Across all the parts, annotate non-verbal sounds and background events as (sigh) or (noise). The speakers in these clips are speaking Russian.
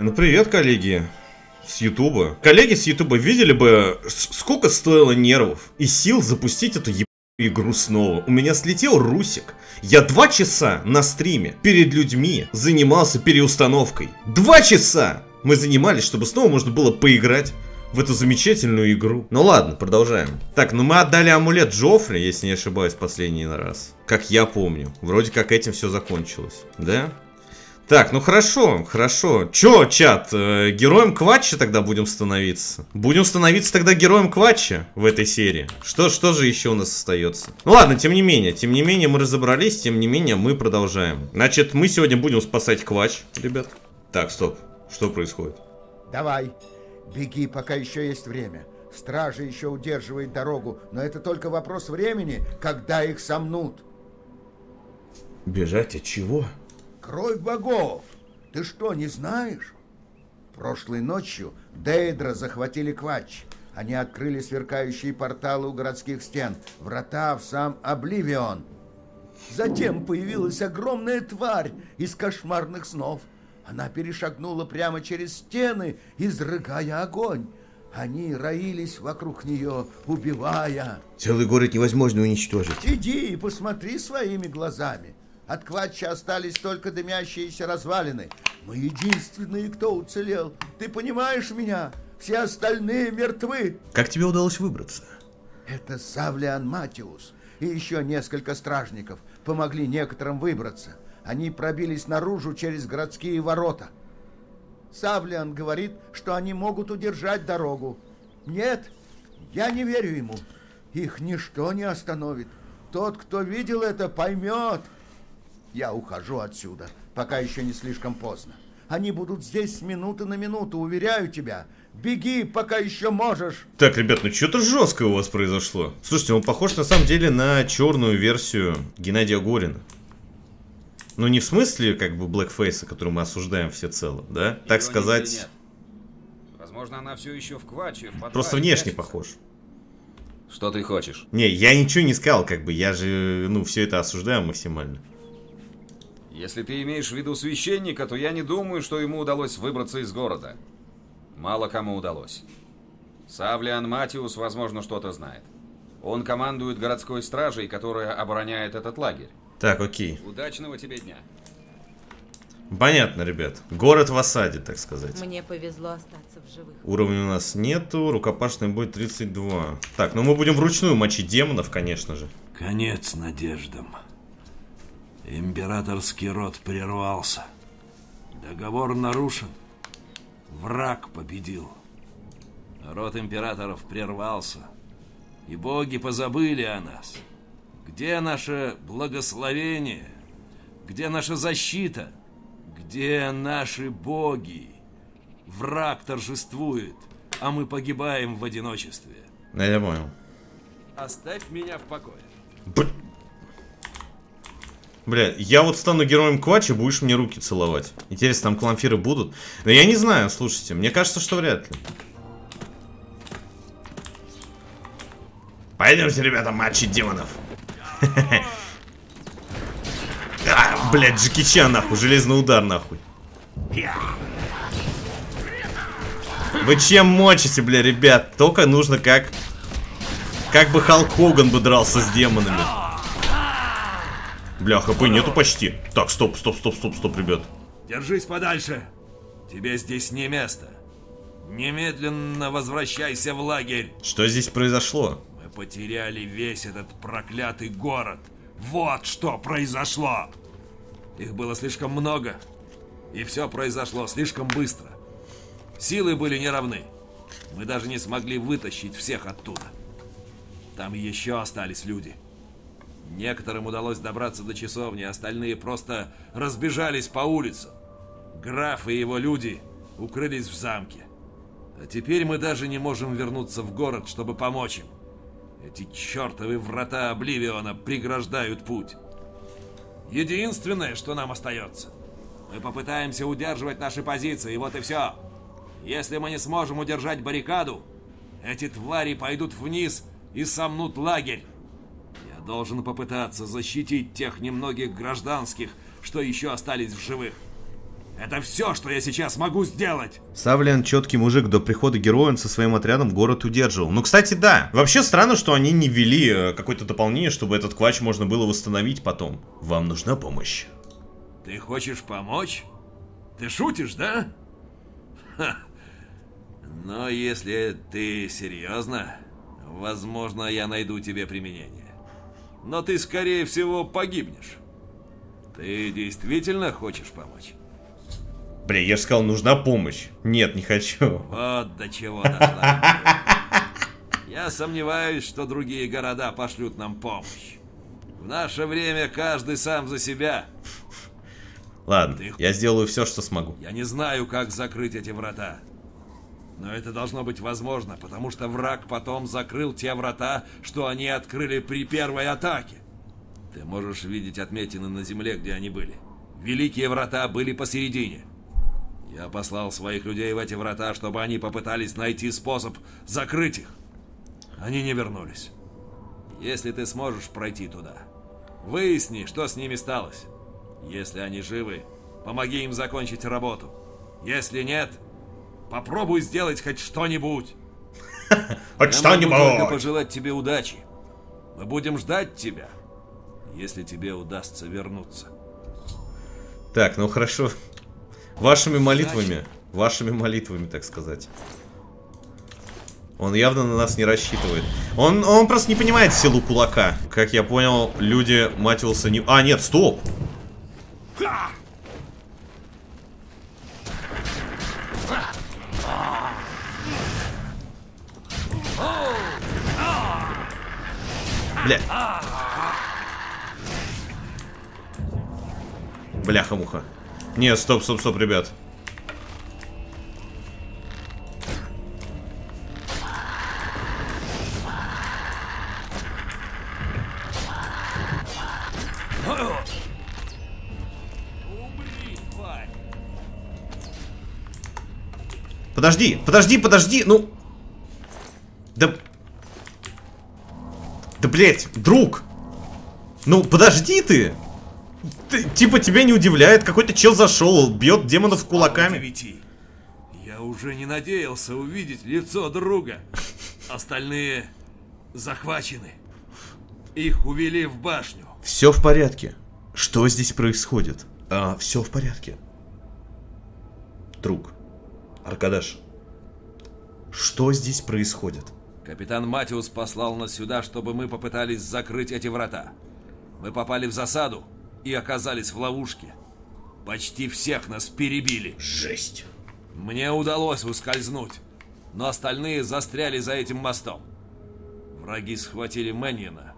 Ну привет, коллеги с Ютуба. Коллеги с Ютуба видели бы, сколько стоило нервов и сил запустить эту ебаную игру снова. У меня слетел Русик. Я два часа на стриме перед людьми занимался переустановкой. Два часа! Мы занимались, чтобы снова можно было поиграть в эту замечательную игру. Ну ладно, продолжаем. Так, ну мы отдали амулет Джоффри, если не ошибаюсь, последний раз. Как я помню. Вроде как этим все закончилось. Да? Так, ну хорошо, хорошо. Чё, чат, э, героем Кватча тогда будем становиться? Будем становиться тогда героем Кватча в этой серии. Что, что же еще у нас остается? Ну ладно, тем не менее, тем не менее мы разобрались, тем не менее мы продолжаем. Значит, мы сегодня будем спасать Квач, ребят. Так, стоп, что происходит? Давай, беги, пока еще есть время. Стражи еще удерживает дорогу, но это только вопрос времени, когда их сомнут. Бежать от чего? Кровь богов! Ты что, не знаешь? Прошлой ночью Дейдра захватили Квач. Они открыли сверкающие порталы у городских стен, врата в сам Обливион. Затем появилась огромная тварь из кошмарных снов. Она перешагнула прямо через стены, изрыгая огонь. Они роились вокруг нее, убивая. Целый город невозможно уничтожить. Иди и посмотри своими глазами. От Кватча остались только дымящиеся развалины. Мы единственные, кто уцелел. Ты понимаешь меня? Все остальные мертвы. Как тебе удалось выбраться? Это Савлиан Матиус и еще несколько стражников помогли некоторым выбраться. Они пробились наружу через городские ворота. Савлиан говорит, что они могут удержать дорогу. Нет, я не верю ему. Их ничто не остановит. Тот, кто видел это, поймет. Я ухожу отсюда, пока еще не слишком поздно. Они будут здесь с минуты на минуту, уверяю тебя. Беги, пока еще можешь. Так, ребят, ну что-то жесткое у вас произошло. Слушайте, он похож на самом деле на черную версию Геннадия Горина. Ну не в смысле как бы блэкфейса, который мы осуждаем все цело, да? так сказать... Нет. Возможно, она все еще в кваче. В Просто внешне прячется. похож. Что ты хочешь? Не, я ничего не сказал, как бы, я же, ну, все это осуждаю максимально. Если ты имеешь в виду священника, то я не думаю, что ему удалось выбраться из города. Мало кому удалось. Савлиан Матиус, возможно, что-то знает. Он командует городской стражей, которая обороняет этот лагерь. Так, окей. Удачного тебе дня. Понятно, ребят. Город в осаде, так сказать. Мне повезло остаться в живых. Уровня у нас нету, рукопашный бой 32. Так, ну мы будем вручную мочить демонов, конечно же. Конец надеждам. Императорский род прервался. Договор нарушен. Враг победил. Род императоров прервался. И боги позабыли о нас. Где наше благословение? Где наша защита? Где наши боги? Враг торжествует, а мы погибаем в одиночестве. Да, я понял. Оставь меня в покое. Б Бля, я вот стану героем Квача, будешь мне руки целовать. Интересно, там кламфиры будут? Но я не знаю, слушайте, мне кажется, что вряд ли. Пойдемте, ребята, матчи демонов. (laughs) А, блядь, Джеки Чан, нахуй, железный удар, нахуй. Вы чем мочите, бля, ребят? Только нужно как... Как бы Халк Хоган бы дрался с демонами. Бля, хп нету почти. Так, стоп, стоп, стоп, стоп, стоп, ребят. Держись подальше. Тебе здесь не место. Немедленно возвращайся в лагерь. Что здесь произошло? Мы потеряли весь этот проклятый город. Вот что произошло. Их было слишком много. И все произошло слишком быстро. Силы были неравны. Мы даже не смогли вытащить всех оттуда. Там еще остались люди. Некоторым удалось добраться до часовни, остальные просто разбежались по улицам. Граф и его люди укрылись в замке. А теперь мы даже не можем вернуться в город, чтобы помочь им. Эти чертовы врата Обливиона преграждают путь. Единственное, что нам остается. Мы попытаемся удерживать наши позиции, и вот и все. Если мы не сможем удержать баррикаду, эти твари пойдут вниз и сомнут лагерь должен попытаться защитить тех немногих гражданских, что еще остались в живых. Это все, что я сейчас могу сделать. Савлиан четкий мужик до прихода героя со своим отрядом город удерживал. Ну, кстати, да. Вообще странно, что они не ввели э, какое-то дополнение, чтобы этот квач можно было восстановить потом. Вам нужна помощь. Ты хочешь помочь? Ты шутишь, да? Ха. Но если ты серьезно, возможно, я найду тебе применение. Но ты, скорее всего, погибнешь. Ты действительно хочешь помочь? Бля, я же сказал, нужна помощь. Нет, не хочу. Вот до чего дошла. Я сомневаюсь, что другие города пошлют нам помощь. В наше время каждый сам за себя. Ладно, Ты- я сделаю все, что смогу. Я не знаю, как закрыть эти врата. Но это должно быть возможно, потому что враг потом закрыл те врата, что они открыли при первой атаке. Ты можешь видеть отметины на земле, где они были. Великие врата были посередине. Я послал своих людей в эти врата, чтобы они попытались найти способ закрыть их. Они не вернулись. Если ты сможешь пройти туда, выясни, что с ними сталось. Если они живы, помоги им закончить работу. Если нет, попробуй сделать хоть что-нибудь. (laughs) Хоть могу только что-нибудь. пожелать тебе удачи. Мы будем ждать тебя, если тебе удастся вернуться. Так, ну хорошо. Вашими молитвами. Вашими молитвами, так сказать. Он явно на нас не рассчитывает. Он, он просто не понимает силу кулака. Как я понял, люди Матиуса не... А, нет, стоп! Бля. Бляха-муха. Не, стоп, стоп, стоп, ребят. Подожди, подожди, подожди, ну... Да... Да, блять, друг! Ну, подожди ты! Ты- Типа тебя не удивляет, какой-то чел зашел, бьет демонов кулаками. Девяти. Я уже не надеялся увидеть лицо друга. Остальные захвачены. Их увели в башню. Все в порядке. Что здесь происходит? А, все в порядке. Друг. Аркадаш. Что здесь происходит? Капитан Матиус послал нас сюда, чтобы мы попытались закрыть эти врата. Мы попали в засаду и оказались в ловушке. Почти всех нас перебили. Жесть. Мне удалось ускользнуть, но остальные застряли за этим мостом. Враги схватили Мэньона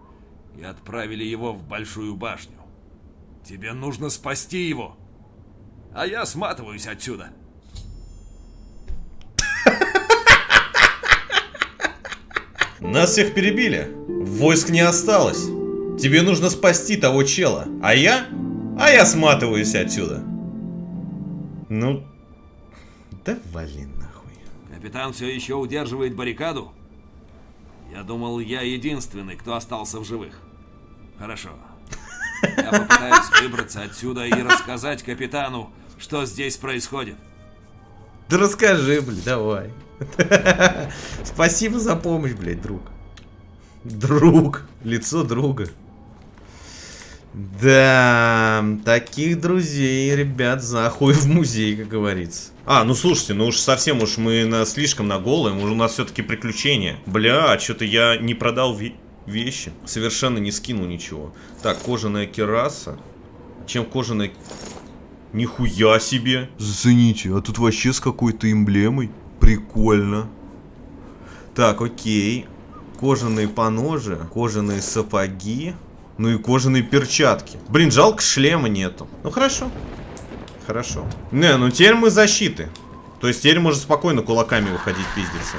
и отправили его в Большую башню. Тебе нужно спасти его, а я сматываюсь отсюда. Нас всех перебили. Войск не осталось. Тебе нужно спасти того чела. А я? А я сматываюсь отсюда. Ну... Да вали нахуй. Капитан все еще удерживает баррикаду? Я думал, я единственный, кто остался в живых. Хорошо. Я попытаюсь выбраться отсюда и рассказать капитану, что здесь происходит. Да расскажи, блядь, давай. (laughs) Спасибо за помощь, блядь, друг. Друг. Лицо друга. Да, таких друзей, ребят, за хуй в музей, как говорится. А, ну слушайте, ну уж совсем уж мы на, слишком на голым, у нас все-таки приключения. Бля, что-то я не продал ве- вещи, совершенно не скинул ничего. Так, кожаная кераса. Чем кожаная... Нихуя себе! Зацените, а тут вообще с какой-то эмблемой. Прикольно. Так, окей. Кожаные поножи, кожаные сапоги, ну и кожаные перчатки. Блин, жалко шлема нету. Ну хорошо. Хорошо. Не, ну теперь мы защиты. То есть теперь можно спокойно кулаками выходить пиздиться.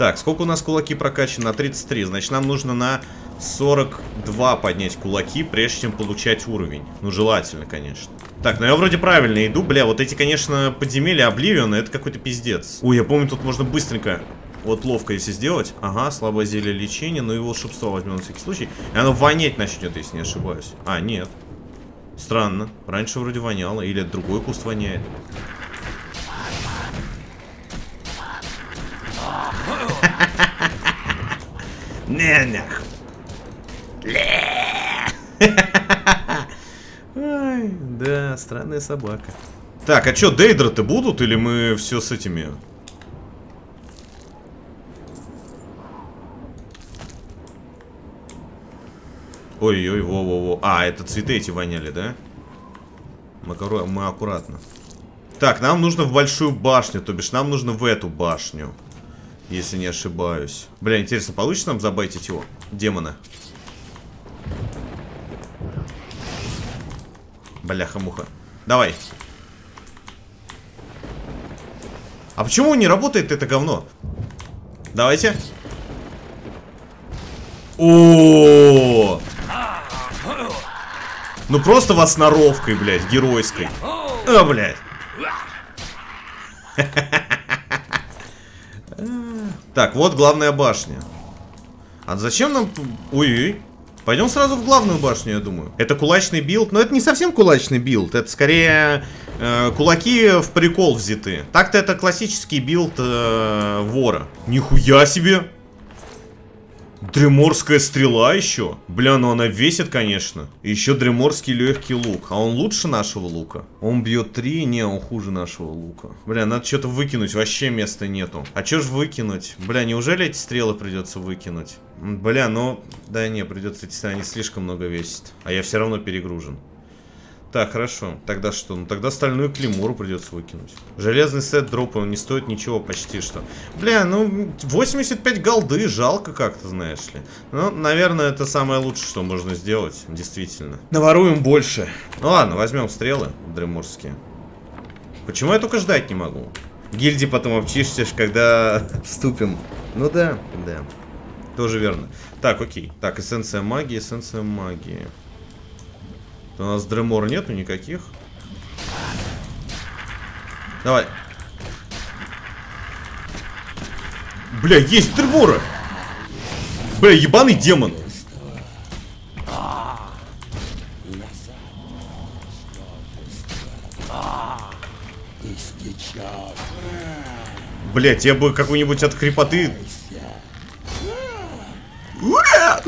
Так, сколько у нас кулаки прокачаны? На 33. Значит, нам нужно на 42 поднять кулаки, прежде чем получать уровень. Ну, желательно, конечно. Так, ну я вроде правильно иду. Бля, вот эти, конечно, подземелья Обливиона, это какой-то пиздец. Ой, я помню, тут можно быстренько Вот ловко если сделать. Ага, слабое зелье лечения, но и волшебство возьмем на всякий случай. И оно вонять начнет, если не ошибаюсь. А, нет. Странно. Раньше вроде воняло. Или другой куст воняет. (laughs) Не, нахуй. Ай, да, странная собака. Так, а чё, дейдры-то будут или мы все с этими? Ой-ой, во-во-во. А, это цветы эти воняли, да? Мы, мы аккуратно. Так, нам нужно в большую башню, то бишь нам нужно в эту башню. Если не ошибаюсь. Бля, интересно, получится нам забайтить его? Демона. Бляха-муха. Давай. А почему не работает это говно? Давайте. О, Ну просто вас сноровкой, блядь, геройской. А, блядь. (laughs) Так, вот главная башня. А зачем нам... Ой-ой. Пойдем сразу в главную башню, я думаю. Это кулачный build, но это не совсем кулачный build. Это скорее э, кулаки в прикол взяты. Так-то это классический build э, вора. Нихуя себе! Дреморская стрела еще? Бля, ну она весит, конечно. Еще дреморский легкий лук. А он лучше нашего лука? Он бьет 3, не, он хуже нашего лука. Бля, надо что-то выкинуть, вообще места нету. А что ж выкинуть? Бля, неужели эти стрелы придется выкинуть? Бля, ну... Да не, придется, эти они слишком много весят. А я все равно перегружен. Так, хорошо. Тогда что? Ну тогда стальную клеймору придется выкинуть. Железный сет дропа, он не стоит ничего почти что. Бля, ну 85 голды, жалко как-то, знаешь ли. Ну, наверное, это самое лучшее, что можно сделать, действительно. Наворуем больше. Ну ладно, возьмем стрелы дреморские. Почему я только ждать не могу? Гильдии потом обчишься, когда (laughs) вступим. Ну да, да. Тоже верно. Так, окей. Так, эссенция магии, эссенция магии. У нас дремор нету никаких. Давай. Бля, есть дремора! Бля, ебаный демон! Блять, я бы какую-нибудь от крепоты... Ура!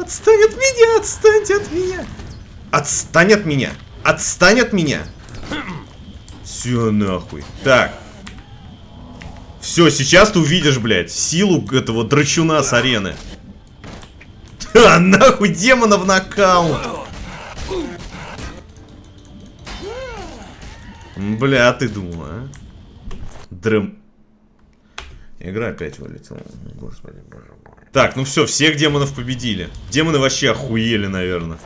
Отстань от меня, отстаньте от меня. Отстань от меня. Отстань от меня. Все нахуй. Так. Все, сейчас ты увидишь, блядь, силу этого драчуна с арены. А, нахуй демона в нокаут. Бля, а ты думал, а? Дрем... Игра опять вылетела. Господи, боже мой. Так, ну все, всех демонов победили. Демоны вообще охуели, наверное.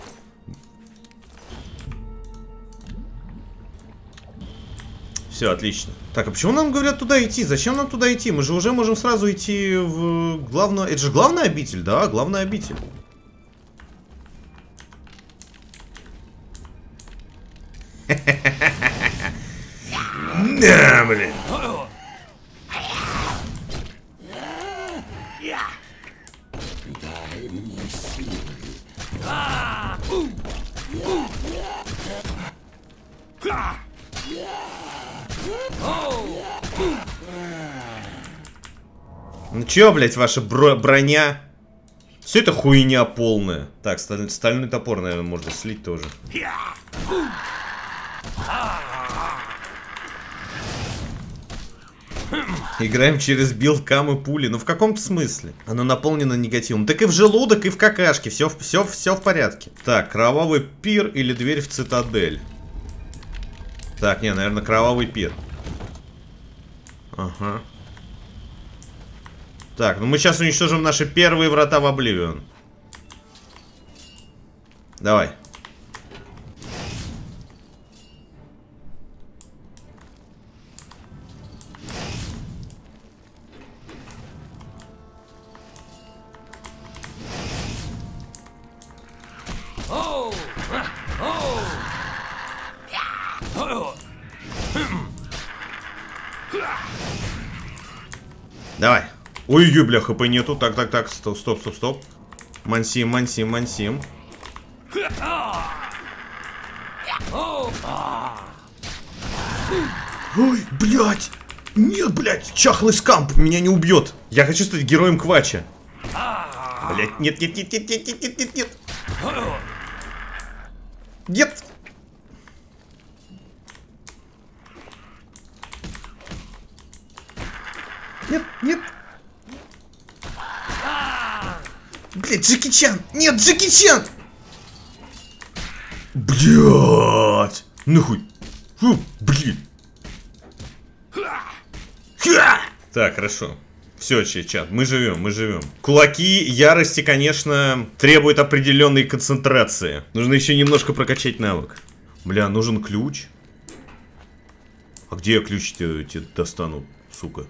Все, отлично. Так, а почему нам говорят туда идти? Зачем нам туда идти? Мы же уже можем сразу идти в главную... Это же главная обитель, да? Главная обитель. (laughs) Да, блин. Ну чё, блядь, ваша бро броня? Все это хуйня полная. Так, сталь стальной топор, наверное, можно слить тоже. Играем через build Камы Пули. Ну в каком смысле? Оно наполнено негативом. Так и в желудок, и в какашке. Все, все, все в порядке. Так, кровавый пир или дверь в цитадель? Так, не, наверное, кровавый пир. Ага. Так, ну мы сейчас уничтожим наши первые врата в Обливион. Давай. Давай. Ой-ой, бля, хп нету. Так, так, так, стоп, стоп, стоп, стоп. Мансим, мансим, мансим. Ой, блядь! Нет, блядь, чахлый скамп меня не убьет. Я хочу стать героем Квача. Блядь, нет, нет, нет, нет, нет, нет, нет, нет, нет. Нет. Нет, нет. Блядь, Джеки Чан! Нет, Джеки Чан! Блядь! Нахуй! Фу, блин! Ха! Так, хорошо. Все, чат, мы живем, мы живем. Кулаки ярости, конечно, требуют определенной концентрации. Нужно еще немножко прокачать навык. Бля, нужен ключ. А где я ключ тебе достану, сука?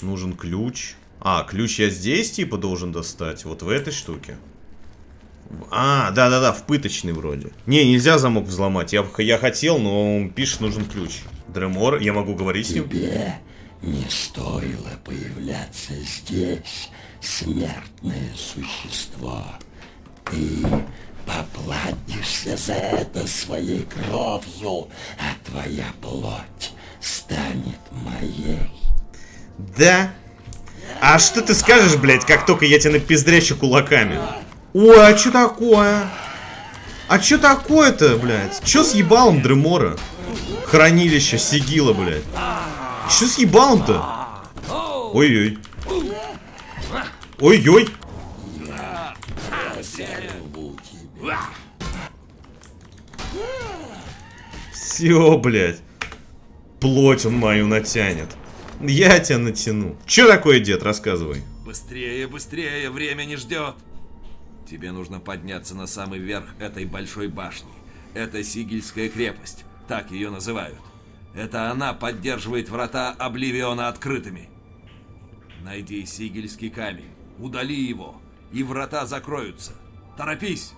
Нужен ключ. А, ключ я здесь, типа, должен достать. Вот в этой штуке. А, да-да-да, в пыточный вроде. Не, нельзя замок взломать. Я, я хотел, но он пишет, нужен ключ. Дремор, я могу говорить с ним? Тебе не стоило появляться здесь, смертное существо. Ты поплатишься за это своей кровью, а твоя плоть станет моей. Да? А что ты скажешь, блядь, как только я тебя напиздрящу кулаками? Ой, а что такое? А что такое-то, блядь? Что с ебалом Дремора? Хранилище Сигила, блядь. Что с ебалом-то? Ой-ой. Ой-ой. Все, блядь. Плоть он мою натянет. Я тебя натяну. Че такое, дед, рассказывай. Быстрее, быстрее, время не ждет. Тебе нужно подняться на самый верх этой большой башни. Это Сигельская крепость, так ее называют. Это она поддерживает врата Обливиона открытыми. Найди Сигельский камень, удали его, и врата закроются. Торопись!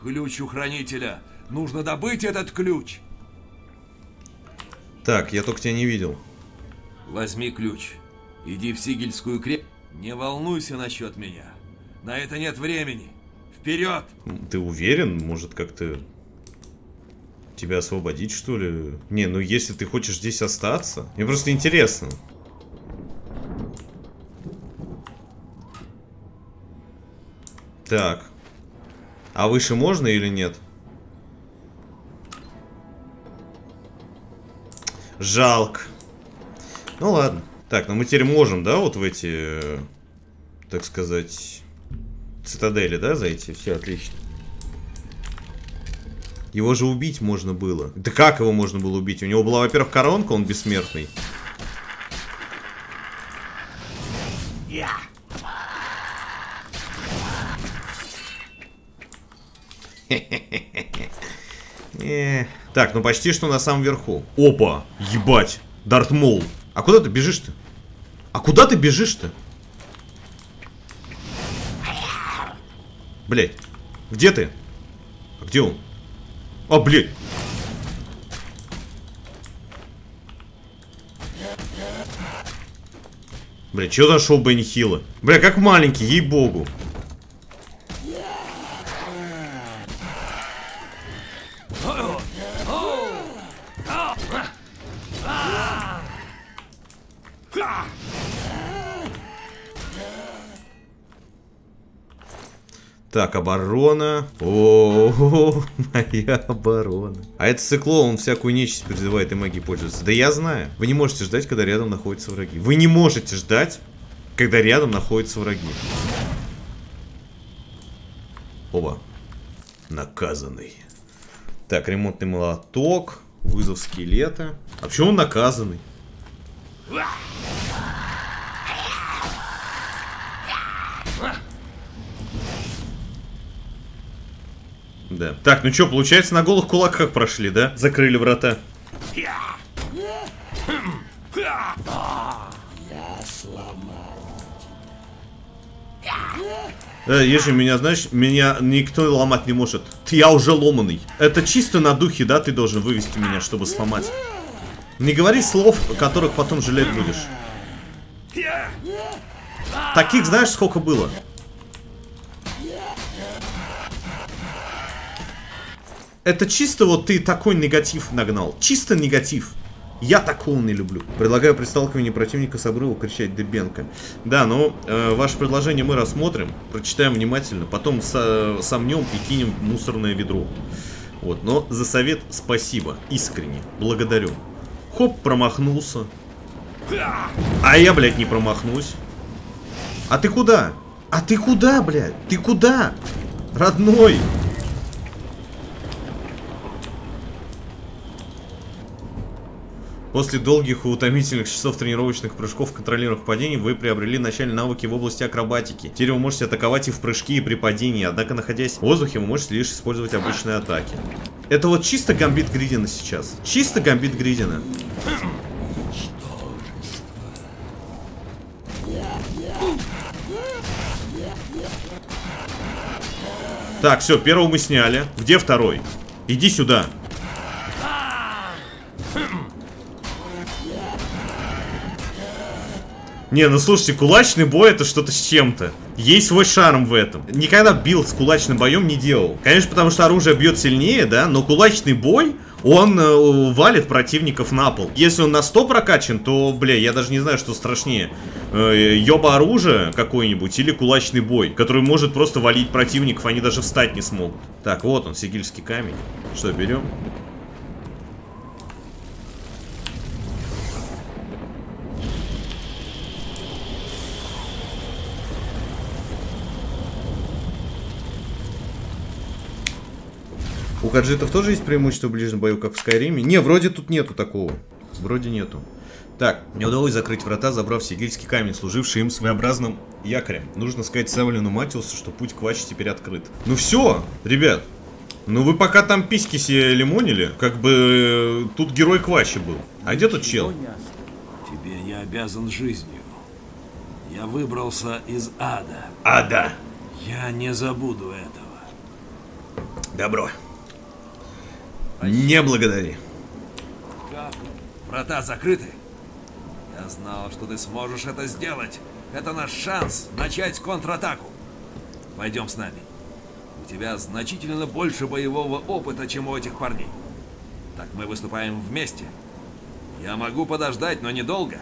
Ключ у хранителя. Нужно добыть этот ключ. Так, я только тебя не видел. Возьми ключ. Иди в Сигельскую крепость. Не волнуйся насчет меня. На это нет времени. Вперед! Ты уверен? Может, как-то тебя освободить, что ли? Не, ну если ты хочешь здесь остаться. Мне просто интересно. Так. А выше можно или нет? Жалко. Ну ладно. Так, ну мы теперь можем, да, вот в эти, э, так сказать, цитадели, да, зайти? Все, отлично. Его же убить можно было. Да как его можно было убить? У него была, во-первых, коронка, он бессмертный. Yeah. Так, ну почти что на самом верху. Опа, ебать, Дарт Мол. А куда ты бежишь-то? А куда ты бежишь-то? Блять, где ты? А где он? А, блядь. Бля, что за шоу Бенни Хилла? Бля, как маленький, ей-богу. Так, оборона. О, моя оборона. А это цикло, он всякую нечисть призывает и магией пользуется. Да я знаю. Вы не можете ждать, когда рядом находятся враги. Вы не можете ждать, когда рядом находятся враги. Оба. Наказанный. Так, ремонтный молоток. Вызов скелета. А почему он наказанный? Да. Так, ну что, получается, на голых кулаках прошли, да? Закрыли врата. Сломал. Э, Ежи, меня, знаешь, меня никто ломать не может. Я уже ломанный. Это чисто на духе, да, ты должен вывести меня, чтобы сломать. Не говори слов, которых потом жалеть будешь. таких знаешь сколько было? Это чисто вот ты такой негатив нагнал. Чисто негатив. Я такого не люблю. Предлагаю при сталкивании противника с обрыва кричать Дебенко. Да, но э, ваше предложение мы рассмотрим, прочитаем внимательно, потом со сомнем и кинем в мусорное ведро. Вот, но за совет спасибо, искренне, благодарю. Хоп, промахнулся. А я, блядь, не промахнусь. А ты куда? А ты куда, блядь? Ты куда? Родной! После долгих и утомительных часов тренировочных прыжков контролируемых падений вы приобрели начальные навыки в области акробатики. Теперь вы можете атаковать и в прыжки, и при падении, однако находясь в воздухе, вы можете лишь использовать обычные атаки. Это вот чисто гамбит Гридина сейчас. Чисто гамбит Гридина. Так, все, первого мы сняли. Где второй? Иди сюда. Не, ну слушайте, кулачный бой это что-то с чем-то. Есть свой шарм в этом. Никогда build с кулачным боем не делал. Конечно, потому что оружие бьет сильнее, да, но кулачный бой, он э, валит противников на пол. Если он на 100 прокачан, то, бля, я даже не знаю, что страшнее. Э, ёба оружие какое-нибудь или кулачный бой, который может просто валить противников, они даже встать не смогут. Так, вот он, сигильский камень. Что, берем? У гаджетов тоже есть преимущество в ближнем бою, как в Скайриме? Не, вроде тут нету такого. Вроде нету. Так, мне удалось закрыть врата, забрав сигильский камень, служивший им своеобразным якорем. Нужно сказать Савелину Матиусу, что путь к Ваче теперь открыт. Ну все, ребят. Ну вы пока там письки себе лимонили, как бы э, тут герой Квачи был. А где тут чел? Тебе я обязан жизнью. Я выбрался из ада. Ада. Я не забуду этого. Добро. Не благодари. Врата закрыты? Я знал, что ты сможешь это сделать. Это наш шанс начать контратаку. Пойдем с нами. У тебя значительно больше боевого опыта, чем у этих парней. Так мы выступаем вместе. Я могу подождать, но недолго.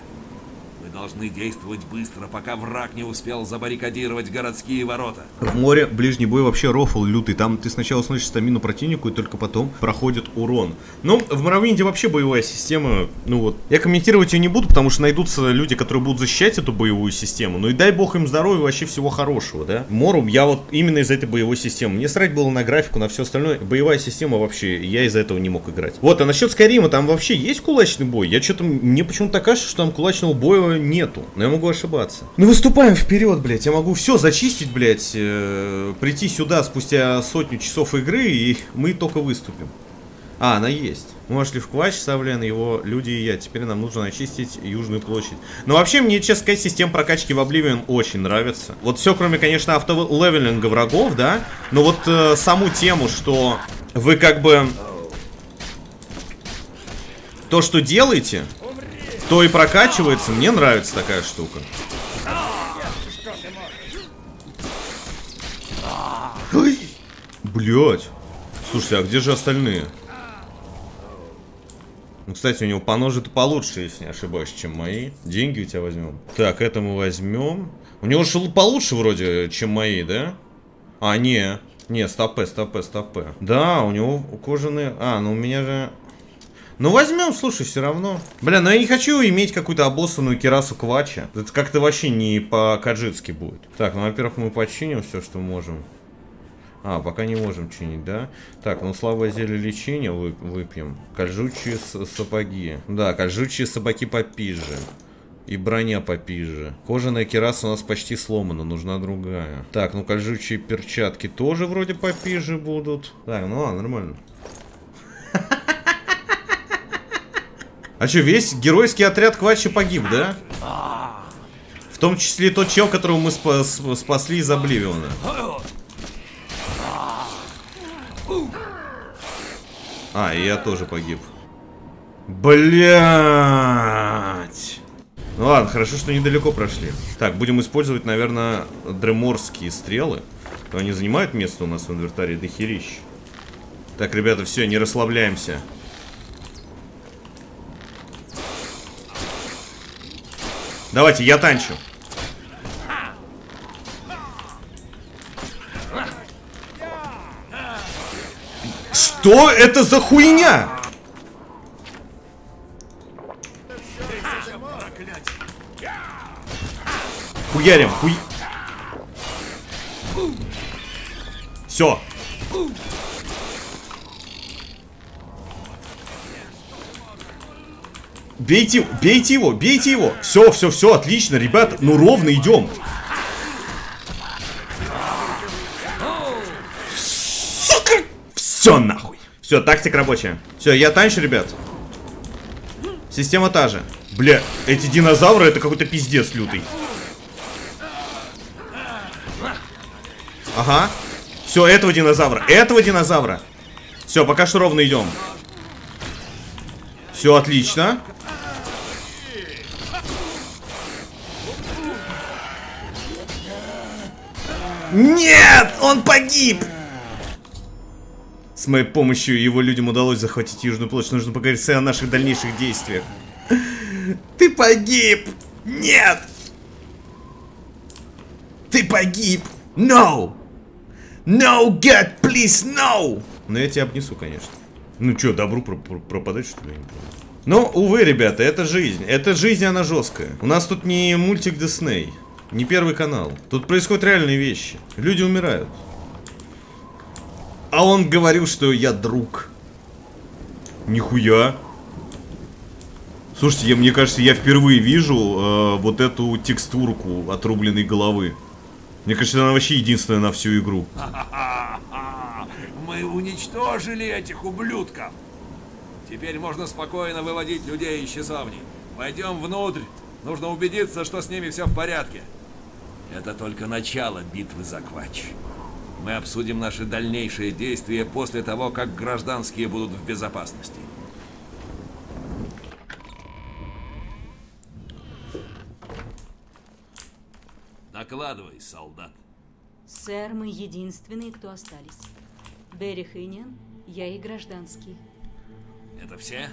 Мы должны действовать быстро, пока враг не успел забаррикадировать городские ворота. В море ближний бой вообще рофл лютый. Там ты сначала сносишь стамину противнику и только потом проходит урон. Ну, в Моровинде вообще боевая система, ну вот. Я комментировать ее не буду, потому что найдутся люди, которые будут защищать эту боевую систему. Ну и дай бог им здоровья вообще всего хорошего, да. Мору я вот именно из этой боевой системы. Мне срать было на графику, на все остальное. Боевая система вообще, я из-за этого не мог играть. Вот, а насчет Скайрима, там вообще есть кулачный бой? Я что-то, мне почему-то кажется, что там кулачного боя нету. Но я могу ошибаться. Ну выступаем вперед, блядь. Я могу все зачистить, блядь. э, прийти сюда спустя сотню часов игры, и мы только выступим. А, она есть. Мы вошли в квач, Савлен, его люди и я. Теперь нам нужно очистить Южную площадь. Но вообще, мне, честно сказать, система прокачки в Обливион очень нравится. Вот все, кроме, конечно, автолевелинга врагов, да. Но вот э, саму тему, что вы как бы... То, что делаете, то и прокачивается. Мне нравится такая штука. Блять. Слушайте, а где же остальные? Ну, кстати, у него по ножи-то получше, если не ошибаюсь, чем мои. Деньги у тебя возьмем. Так, это мы возьмем. У него же получше вроде, чем мои, да? А, не. Не, стопе, стопе, стопе. Да, у него кожаные... А, ну у меня же... Ну возьмем, слушай, все равно. Бля, ну я не хочу иметь какую-то обоссанную кирасу квача. Это как-то вообще не по-каджитски будет. Так, ну во-первых, мы починим все, что можем. А, пока не можем чинить, да? Так, ну слабое зелье лечения вы, выпьем. Кольжучие сапоги. Да, кольжучие сапоги попиже. И броня попиже. Кожаная кераса у нас почти сломана, нужна другая. Так, ну кольжучие перчатки тоже вроде попиже будут. Так, ну ладно, нормально. А что, весь геройский отряд Квачи погиб, да? В том числе и тот чел, которого мы спа- с- спасли из Обливиона. А, и я тоже погиб. Блять! Ну ладно, хорошо, что недалеко прошли. Так, будем использовать, наверное, дреморские стрелы. Они занимают место у нас в инвентаре дохерищ. Так, ребята, все, не расслабляемся. Давайте, я танчу. Что это за хуйня? Хуярим, хуй... Все. Бейте, бейте его, бейте его. Все, все, все, отлично, ребята. Ну ровно идем. Сука! Все нахуй. Все, тактика рабочая. Все, я танчу, ребят. Система та же. Бля, эти динозавры это какой-то пиздец лютый. Ага. Все, этого динозавра. Этого динозавра. Все, пока что ровно идем. Все отлично. Нет! Он погиб! С моей помощью его людям удалось захватить Южную площадь. Нужно поговорить о наших дальнейших действиях. Ты погиб! Нет! Ты погиб! No! No, God, please, no! Ну, я тебя обнесу, конечно. Ну, что, добру про про пропадать, что ли? Ну, увы, ребята, это жизнь. Это жизнь, она жесткая. У нас тут не мультик Дисней. Не первый канал. Тут происходят реальные вещи. Люди умирают. А он говорил, что я друг. Нихуя. Слушайте, я, мне кажется, я впервые вижу э, вот эту текстурку отрубленной головы. Мне кажется, она вообще единственная на всю игру. (laughs) Мы уничтожили этих ублюдков. Теперь можно спокойно выводить людей из часовни. Пойдем внутрь. Нужно убедиться, что с ними все в порядке. Это только начало битвы за Квач. Мы обсудим наши дальнейшие действия после того, как гражданские будут в безопасности. Докладывай, солдат. Сэр, мы единственные, кто остались. Берри Хейниан, я и гражданский. Это все?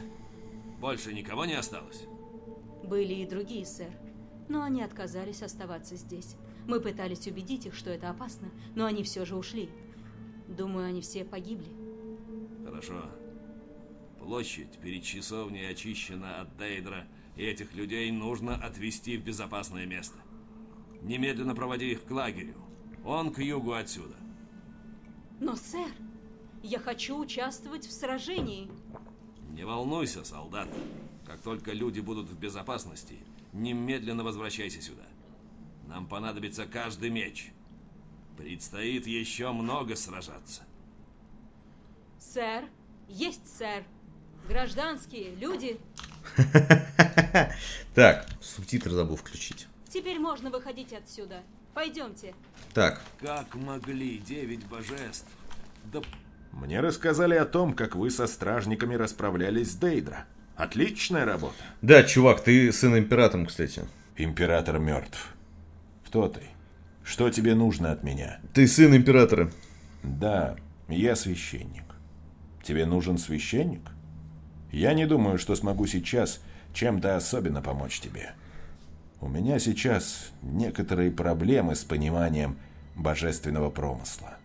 Больше никого не осталось? Были и другие, сэр. Но они отказались оставаться здесь. Мы пытались убедить их, что это опасно, но они все же ушли. Думаю, они все погибли. Хорошо. Площадь перед часовней очищена от Дейдра, и этих людей нужно отвезти в безопасное место. Немедленно проводи их к лагерю. Он к югу отсюда. Но, сэр, я хочу участвовать в сражении. Не волнуйся, солдат. Как только люди будут в безопасности, немедленно возвращайся сюда. Нам понадобится каждый меч. Предстоит еще много сражаться. Сэр, есть, сэр. Гражданские, люди, (laughs) Так, субтитры забыл включить. теперь можно выходить отсюда. Пойдемте. Так, Как могли девять божеств? Да Мне рассказали о том, как вы со стражниками расправлялись с Дейдра. Отличная работа. да, чувак, ты сын императором, кстати. Император мертв. Кто ты? Что тебе нужно от меня? Ты сын императора. Да, я священник. Тебе нужен священник? Я не думаю, что смогу сейчас чем-то особенно помочь тебе. У меня сейчас некоторые проблемы с пониманием божественного промысла.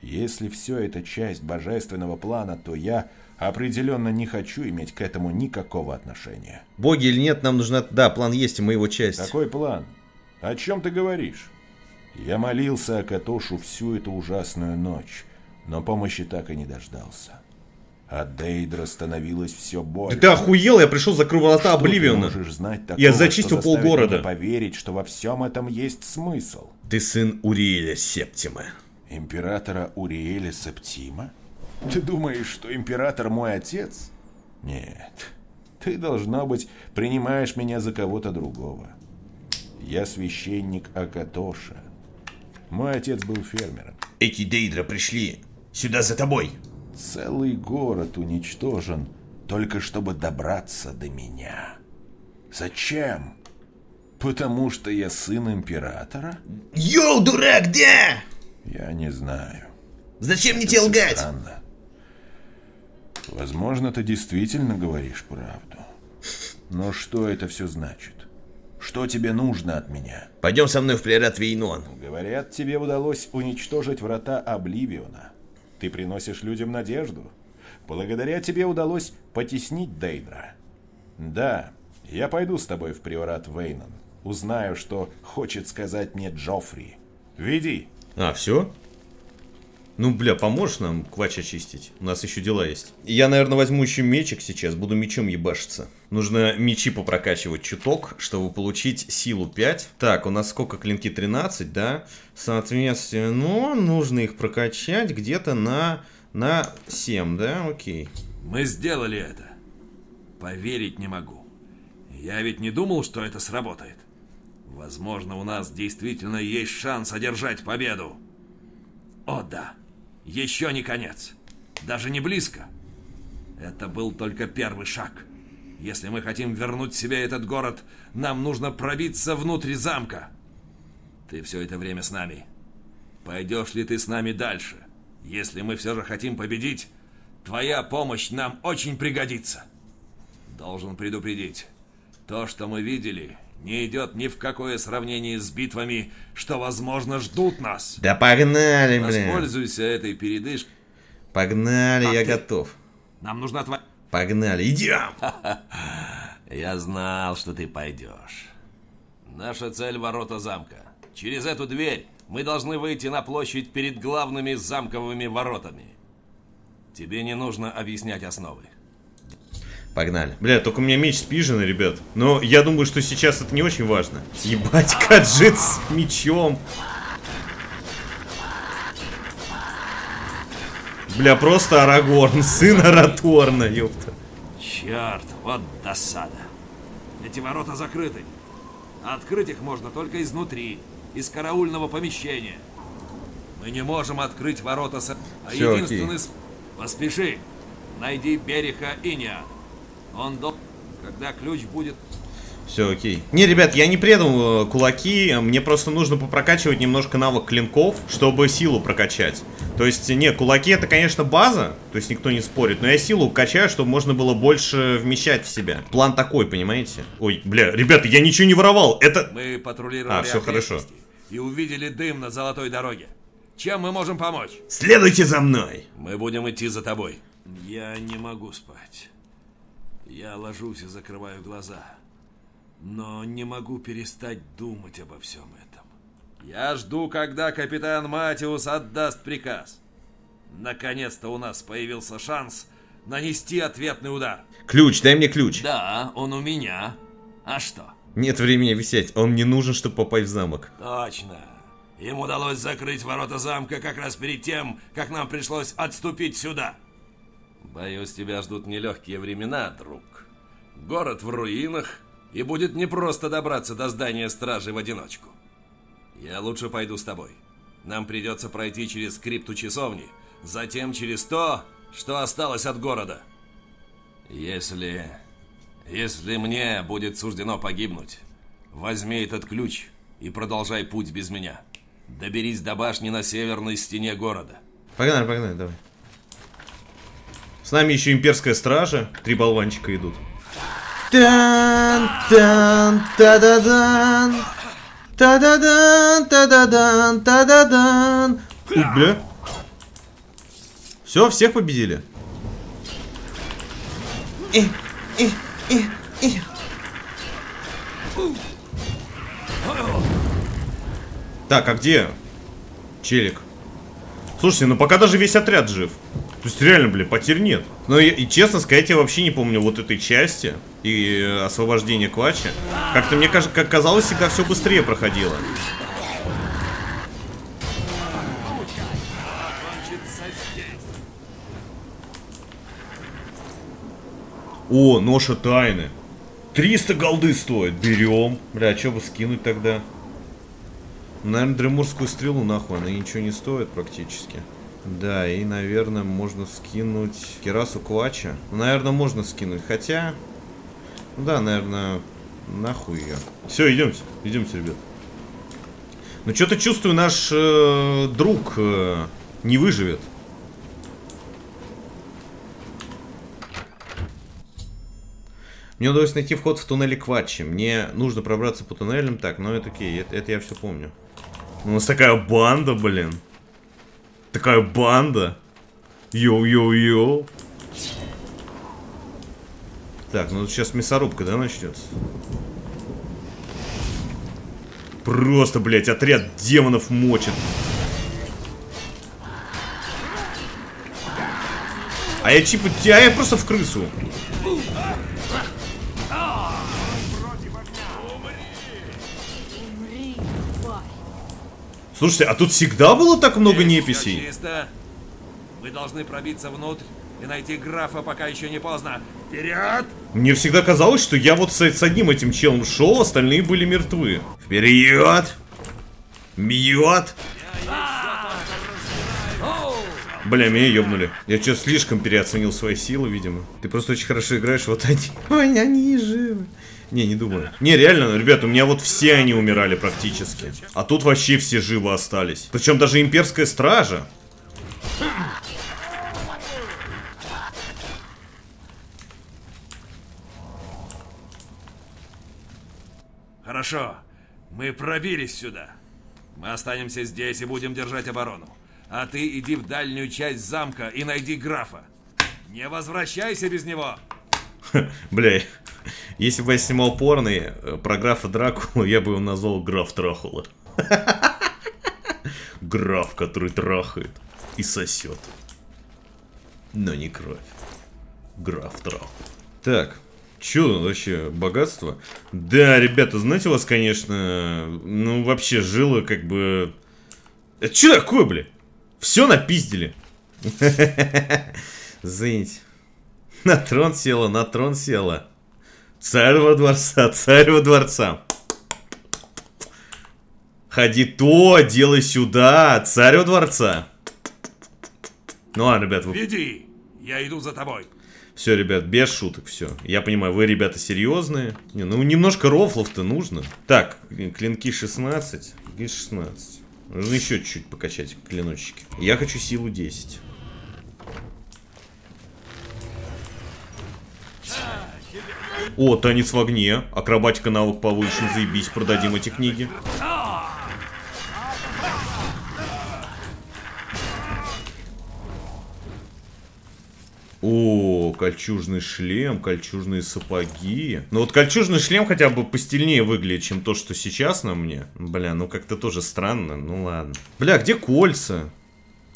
Если все это часть божественного плана, то я определенно не хочу иметь к этому никакого отношения. Боги или нет, нам нужна... Да, план есть, и мы его часть. Какой план? О чем ты говоришь? Я молился о Катошу всю эту ужасную ночь, но помощи так и не дождался. А Дейдра становилось все Да больше. ты охуел, я пришел Что ты Обливиона. можешь знать такого, Я зачистил полгорода. поверить, что во всем этом есть смысл. Ты сын Уриэля Септима. Императора Уриэля Септима? Ты думаешь, что император мой отец? Нет. Ты, должно быть, принимаешь меня за кого-то другого. Я священник Акатоша. Мой отец был фермером. Эти Дейдра пришли сюда за тобой. Целый город уничтожен, только чтобы добраться до меня. Зачем? Потому что я сын императора? Йоу, дурак, да! Я не знаю. Зачем мне Это тебе всё лгать? Странно. Возможно, ты действительно говоришь правду. Но что это все значит? Что тебе нужно от меня? Пойдем со мной в приорат Вейнон. Говорят, тебе удалось уничтожить врата Обливиона. Ты приносишь людям надежду. Благодаря тебе удалось потеснить Дейдра. Да, я пойду с тобой в приорат Вейнон. Узнаю, что хочет сказать мне Джоффри. Веди. А, все? Ну, бля, поможешь нам квач очистить? У нас еще дела есть. Я, наверное, возьму еще мечик сейчас, буду мечом ебашиться. Нужно мечи попрокачивать чуток, чтобы получить силу 5. Так, у нас сколько клинки? 13, да? Соответственно, ну, нужно их прокачать где-то на, на 7, да? Окей. Мы сделали это. Поверить не могу. Я ведь не думал, что это сработает. Возможно, у нас действительно есть шанс одержать победу. О да, еще не конец. Даже не близко. Это был только первый шаг. Если мы хотим вернуть себе этот город, нам нужно пробиться внутрь замка. Ты все это время с нами. Пойдешь ли ты с нами дальше? Если мы все же хотим победить, твоя помощь нам очень пригодится. Должен предупредить. То, что мы видели, не идет ни в какое сравнение с битвами, что, возможно, ждут нас. Да погнали, бля. Воспользуйся этой передышкой. Погнали, А я ты? готов. Нам нужна твоя... Погнали, идем! (laughs) Я знал, что ты пойдешь. Наша цель – ворота замка. Через эту дверь мы должны выйти на площадь перед главными замковыми воротами. Тебе не нужно объяснять основы. Погнали. Бля, только у меня меч спиженный, ребят. Но я думаю, что сейчас это не очень важно. Ебать, (laughs) каджит с мечом. Бля, просто Арагорн, (laughs) сын Араторна, ёпта. Черт, вот досада. Эти ворота закрыты. Открыть их можно только изнутри, из караульного помещения. Мы не можем открыть ворота с... А Всё, единственный... сп- Поспеши. Найди Береха Иния. Он до... Когда ключ будет... Все, окей. Не, ребят, я не предал э, кулаки, мне просто нужно попрокачивать немножко навык клинков, чтобы силу прокачать. То есть, не, кулаки это, конечно, база, то есть никто не спорит, но я силу качаю, чтобы можно было больше вмещать в себя. План такой, понимаете? Ой, бля, ребята, я ничего не воровал, это... Мы патрулировали А, всё хорошо. и увидели дым на золотой дороге. Чем мы можем помочь? Следуйте за мной! Мы будем идти за тобой. Я не могу спать. Я ложусь и закрываю глаза. Но не могу перестать думать обо всем этом. Я жду, когда капитан Матиус отдаст приказ. Наконец-то у нас появился шанс нанести ответный удар. Ключ, дай мне ключ. Да, он у меня. А что? Нет времени висеть, он мне нужен, чтобы попасть в замок. Точно. Им удалось закрыть ворота замка как раз перед тем, как нам пришлось отступить сюда. Боюсь, тебя ждут нелегкие времена, друг. Город в руинах, и будет непросто добраться до здания стражи в одиночку. Я лучше пойду с тобой. Нам придется пройти через крипту часовни, затем через то, что осталось от города. Если... Если мне будет суждено погибнуть, возьми этот ключ и продолжай путь без меня. Доберись до башни на северной стене города. Погнали, погнали, давай. С нами еще имперская стража, три болванчика идут. Тан, тан, та-да-дан. Та-да-дан, та-да-дан, та-да-дан. Уй, бля. Все, всех победили. Так, а где челик? Слушайте, ну пока даже весь отряд жив. Есть реально, блин, потерь нет. Но и честно сказать, я вообще не помню вот этой части и э, освобождения Квача. Как-то мне кажется, как казалось, всегда все быстрее проходило. О, ноша тайны. 300 голды стоит. Берем. Бля, а что бы скинуть тогда? Наверное, дремурскую стрелу нахуй, она ничего не стоит практически. Да, и, наверное, можно скинуть Кирасу Квача. Ну, наверное, можно скинуть, хотя... Ну да, наверное, Нахуй ее. Все, идемте. Идемте, ребят. Ну, что-то чувствую, наш э, друг э, не выживет. Мне удалось найти вход в туннеле Кватчи. Мне нужно пробраться по туннелям. Так, ну это окей, это, это я все помню. У нас такая банда, блин. Такая банда. Йоу-йоу-йоу. Так, ну сейчас мясорубка, да, начнется? Просто, блядь, отряд демонов мочит. А я типа, а я просто в крысу. Слушайте, а тут всегда было так много Здесь неписей? чисто. Вы должны пробиться внутрь и найти графа, пока еще не поздно. Вперед! Мне всегда казалось, что я вот с, с одним этим челом шел, остальные были мертвы. Вперед! Бьет! Бля, меня ёбнули. Я что, слишком переоценил свои силы, видимо. Ты просто очень хорошо играешь, вот они... (laughs) Ой, они живы. Не, не думаю. Не, реально, ребят, у меня вот все они умирали практически. А тут вообще все живы остались. Причем даже имперская стража. Хорошо. Мы пробились сюда. Мы останемся здесь и будем держать оборону. А ты иди в дальнюю часть замка и найди графа. Не возвращайся без него. Бля, если бы я снимал порный э, про графа Дракулу, я бы его назвал граф Трахула. (laughs) Граф, который трахает и сосет. Но не кровь. Граф Трахул. Так, чё вообще, богатство? Да, ребята, знаете, у вас, конечно, ну вообще жило как бы... Это что такое, бля? Все напиздили. (laughs) Извините. На трон села, на трон села. Царь во дворца, царь во дворца. Ходи то, делай сюда, царь во дворца. Ну ладно, ребят, вы... Веди. Я иду за тобой. Все, ребят, без шуток, все. Я понимаю, вы, ребята, серьезные. Не, ну немножко рофлов-то нужно. Так, клинки 16, клинки 16. Нужно еще чуть-чуть покачать клиночки. Я хочу силу 10. О, танец в огне. Акробатика навык повышен. Заебись, продадим эти книги. О, кольчужный шлем, кольчужные сапоги. Ну вот кольчужный шлем хотя бы постельнее выглядит, чем то, что сейчас на мне. Бля, ну как-то тоже странно, ну ладно. Бля, где кольца?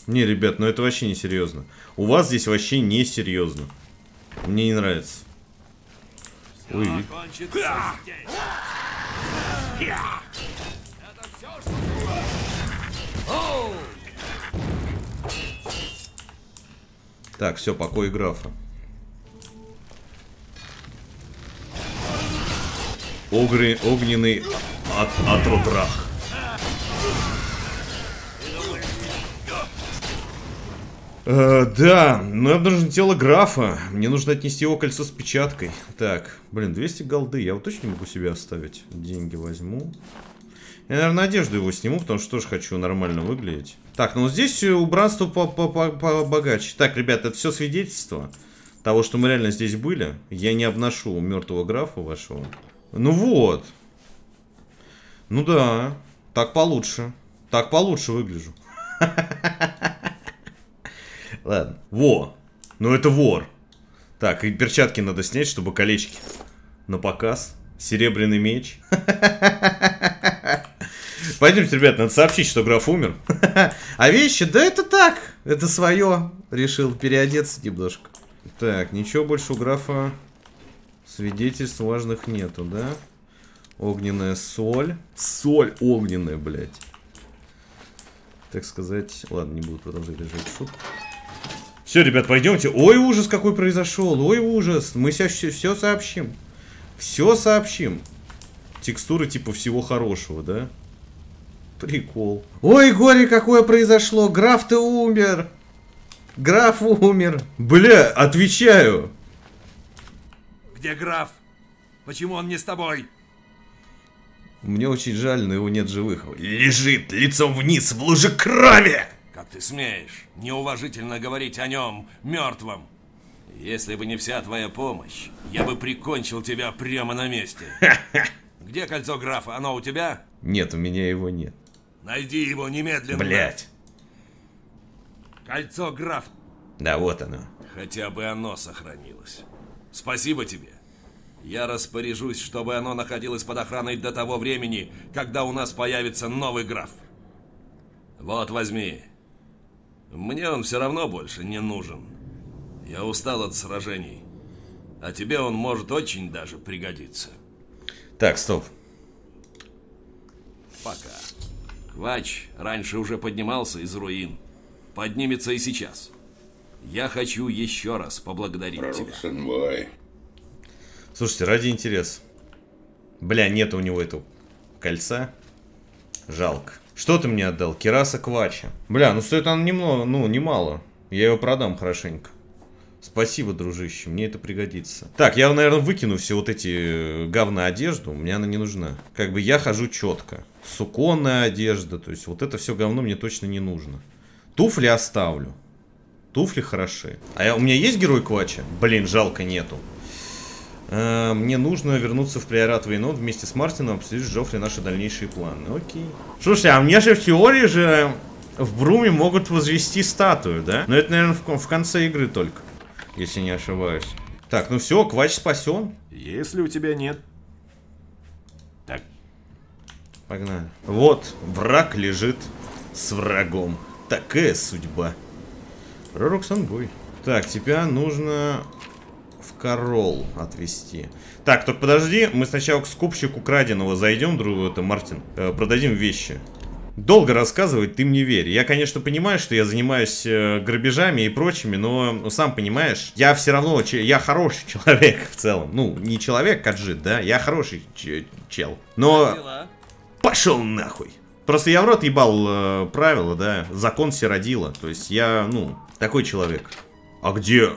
Не, ребят, ну это вообще не серьезно. У вас здесь вообще не серьезно. Мне не нравится. Ой. Так, все, покой графа. Огры, огненный от, атродрах. Э, да, но мне нужно тело графа. Мне нужно отнести его кольцо с печаткой. Так, блин, 200 голды. Я вот точно не могу себе оставить. Деньги возьму. Я, наверное, одежду его сниму, потому что тоже хочу нормально выглядеть. Так, ну здесь убранство по- по- по- побогаче. Так, ребята, это все свидетельство того, что мы реально здесь были. Я не обношу мертвого графа вашего. Ну вот. Ну да. Так получше. Так получше выгляжу. (laughs) Ладно. Во. Ну это вор. Так, и перчатки надо снять, чтобы колечки. На показ. Серебряный меч. (laughs) Пойдемте, ребят, надо сообщить, что граф умер. (laughs) А вещи, да это так. Это свое. Решил переодеться немножко. Так, ничего больше у графа свидетельств важных нету, да? Огненная соль. Соль огненная, блядь. Так сказать... Ладно, не буду продолжать лежать шутку. Все, ребят, пойдемте. Ой, ужас какой произошел. Ой, ужас. Мы сейчас все, все сообщим. Все сообщим. Текстуры типа всего хорошего, да? Прикол. Ой, горе какое произошло. Граф ты умер. Граф умер. Бля, отвечаю. Где граф? Почему он не с тобой? Мне очень жаль, но его нет живых. Лежит лицом вниз в луже крови! Как ты смеешь неуважительно говорить о нем, мертвом? Если бы не вся твоя помощь, я бы прикончил тебя прямо на месте. Где кольцо графа? Оно у тебя? Нет, у меня его нет. Найди его немедленно. Блять. Кольцо граф. Да, вот оно. Хотя бы оно сохранилось. Спасибо тебе. Я распоряжусь, чтобы оно находилось под охраной до того времени, когда у нас появится новый граф. Вот, возьми. Мне он все равно больше не нужен. Я устал от сражений. А тебе он может очень даже пригодиться. Так, стоп. Пока. Квач раньше уже поднимался из руин. Поднимется и сейчас. Я хочу еще раз поблагодарить тебя. Пророк Сенвой. Слушайте, ради интереса. Бля, нет у него этого кольца. Жалко. Что ты мне отдал? Кераса Квача. Бля, ну стоит он немного, ну, немало. Я его продам хорошенько. Спасибо, дружище, мне это пригодится. Так, я, наверное, выкину все вот эти э, говна одежду, мне она не нужна. Как бы я хожу четко. Суконная одежда, то есть вот это все говно мне точно не нужно. Туфли оставлю. Туфли хороши. А я, у меня есть герой Квача? Блин, жалко нету. Э, Мне нужно вернуться в Приорат Вейнот вместе с Мартином, обсудить с Джоффри наши дальнейшие планы. Окей. Слушай, а мне же в теории же в Бруме могут возвести статую, да? Но это, наверное, в, в конце игры только, если не ошибаюсь. Так, ну все, Квач спасен. Если у тебя нет... Так, Погнали. Вот, враг лежит с врагом. Такая судьба. Пророк Санбой. Так, тебя нужно Корол отвезти. Так, только подожди, мы сначала к скупщику краденого зайдем, друг, это Мартин, э, продадим вещи. Долго рассказывать, ты мне верь. Я, конечно, понимаю, что я занимаюсь э, грабежами и прочими, но, ну, сам понимаешь, я все равно, я хороший (laughs) человек в целом. Ну, не человек, каджит, да, я хороший че- чел. Но... Пошел нахуй. Просто я в рот ебал э, правила, да, закон все родила. То есть я, ну, такой человек. А где?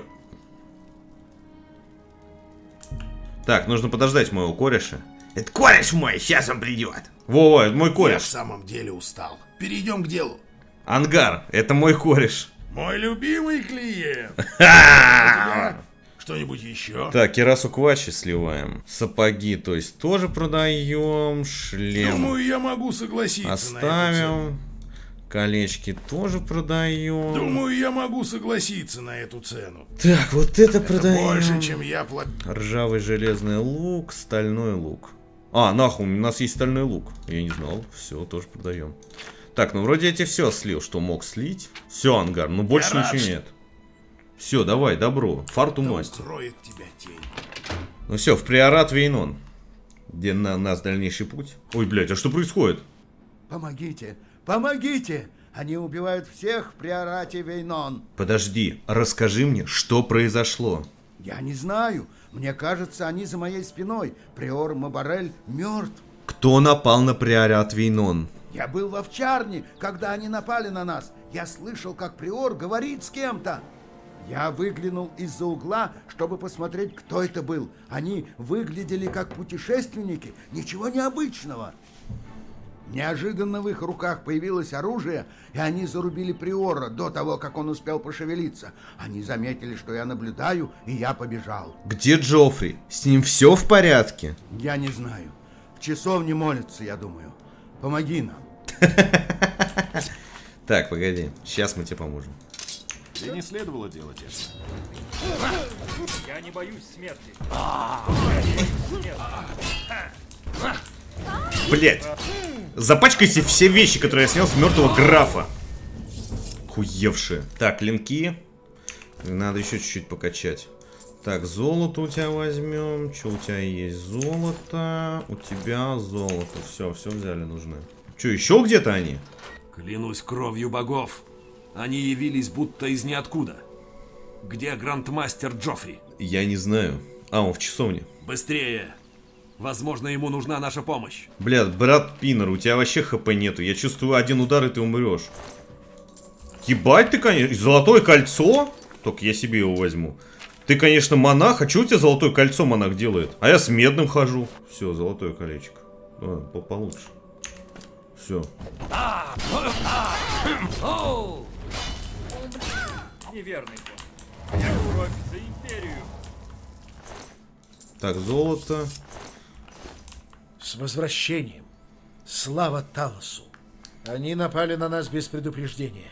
Так, нужно подождать моего кореша. Это кореш мой, сейчас он придет. Во-во, это мой Я в кореш. самом деле устал. Перейдем к делу. Ангар, это мой кореш. Мой любимый клиент. (laughs) Что-нибудь еще? Так, керасу квачи сливаем. Сапоги, то есть, тоже продаем. Шлем Думаю, я могу согласиться на эту цену. оставим. Колечки тоже продаем. Думаю, я могу согласиться на эту цену. Так, вот это, Это продаем. больше, чем я платил. Ржавый железный лук, стальной лук. А, нахуй, у нас есть стальной лук. Я не знал. Все, тоже продаем. Так, ну вроде я тебе все слил, что мог слить. Все, ангар, ну больше Я рад, ничего что- нет. Все, давай, добро. Фарту Да мастер. тебя тень. Ну все, в Приорат Вейнон. Где на нас дальнейший путь? Ой, блядь, а что происходит? Помогите, помогите! Они убивают всех в приорате Вейнон. Подожди, расскажи мне, что произошло. Я не знаю. Мне кажется, они за моей спиной. Приор Мабарель мертв. Кто напал на Приорат Вейнон? Я был в овчарне, когда они напали на нас. Я слышал, как Приор говорит с кем-то. Я выглянул из-за угла, чтобы посмотреть, кто это был. Они выглядели как путешественники. Ничего необычного. Неожиданно в их руках появилось оружие, и они зарубили Приора до того, как он успел пошевелиться. Они заметили, что я наблюдаю, и я побежал. Где Джоффри? С ним все в порядке? Я не знаю. В часовне молятся, я думаю. Помоги нам. (laughs) Так, погоди, сейчас мы тебе поможем. тебе не следовало делать это. Я не боюсь смерти. Блять. Запачкайте все вещи, которые я снял с мертвого графа. Хуевшие. Так, линки. Надо еще чуть-чуть покачать. Так, золото у тебя возьмем. Что у тебя есть? Золото. У тебя золото. Все, все взяли нужное. Че, еще где-то они? Клянусь кровью богов. Они явились будто из ниоткуда. Где грандмастер Джоффри? Я не знаю. А, он в часовне. Быстрее! Возможно, ему нужна наша помощь. Блядь, брат Пинер, у тебя вообще хп нету. Я чувствую один удар, и ты умрешь. Ебать ты, конечно. Золотое кольцо? Только я себе его возьму. Ты, конечно, монах. А что у тебя золотое кольцо монах делает? А я с медным хожу. Все, золотое колечко. По- получше. Все. Неверный ход. Я кровь за империю. Так, золото. С возвращением. Слава Талосу. Они напали на нас без предупреждения.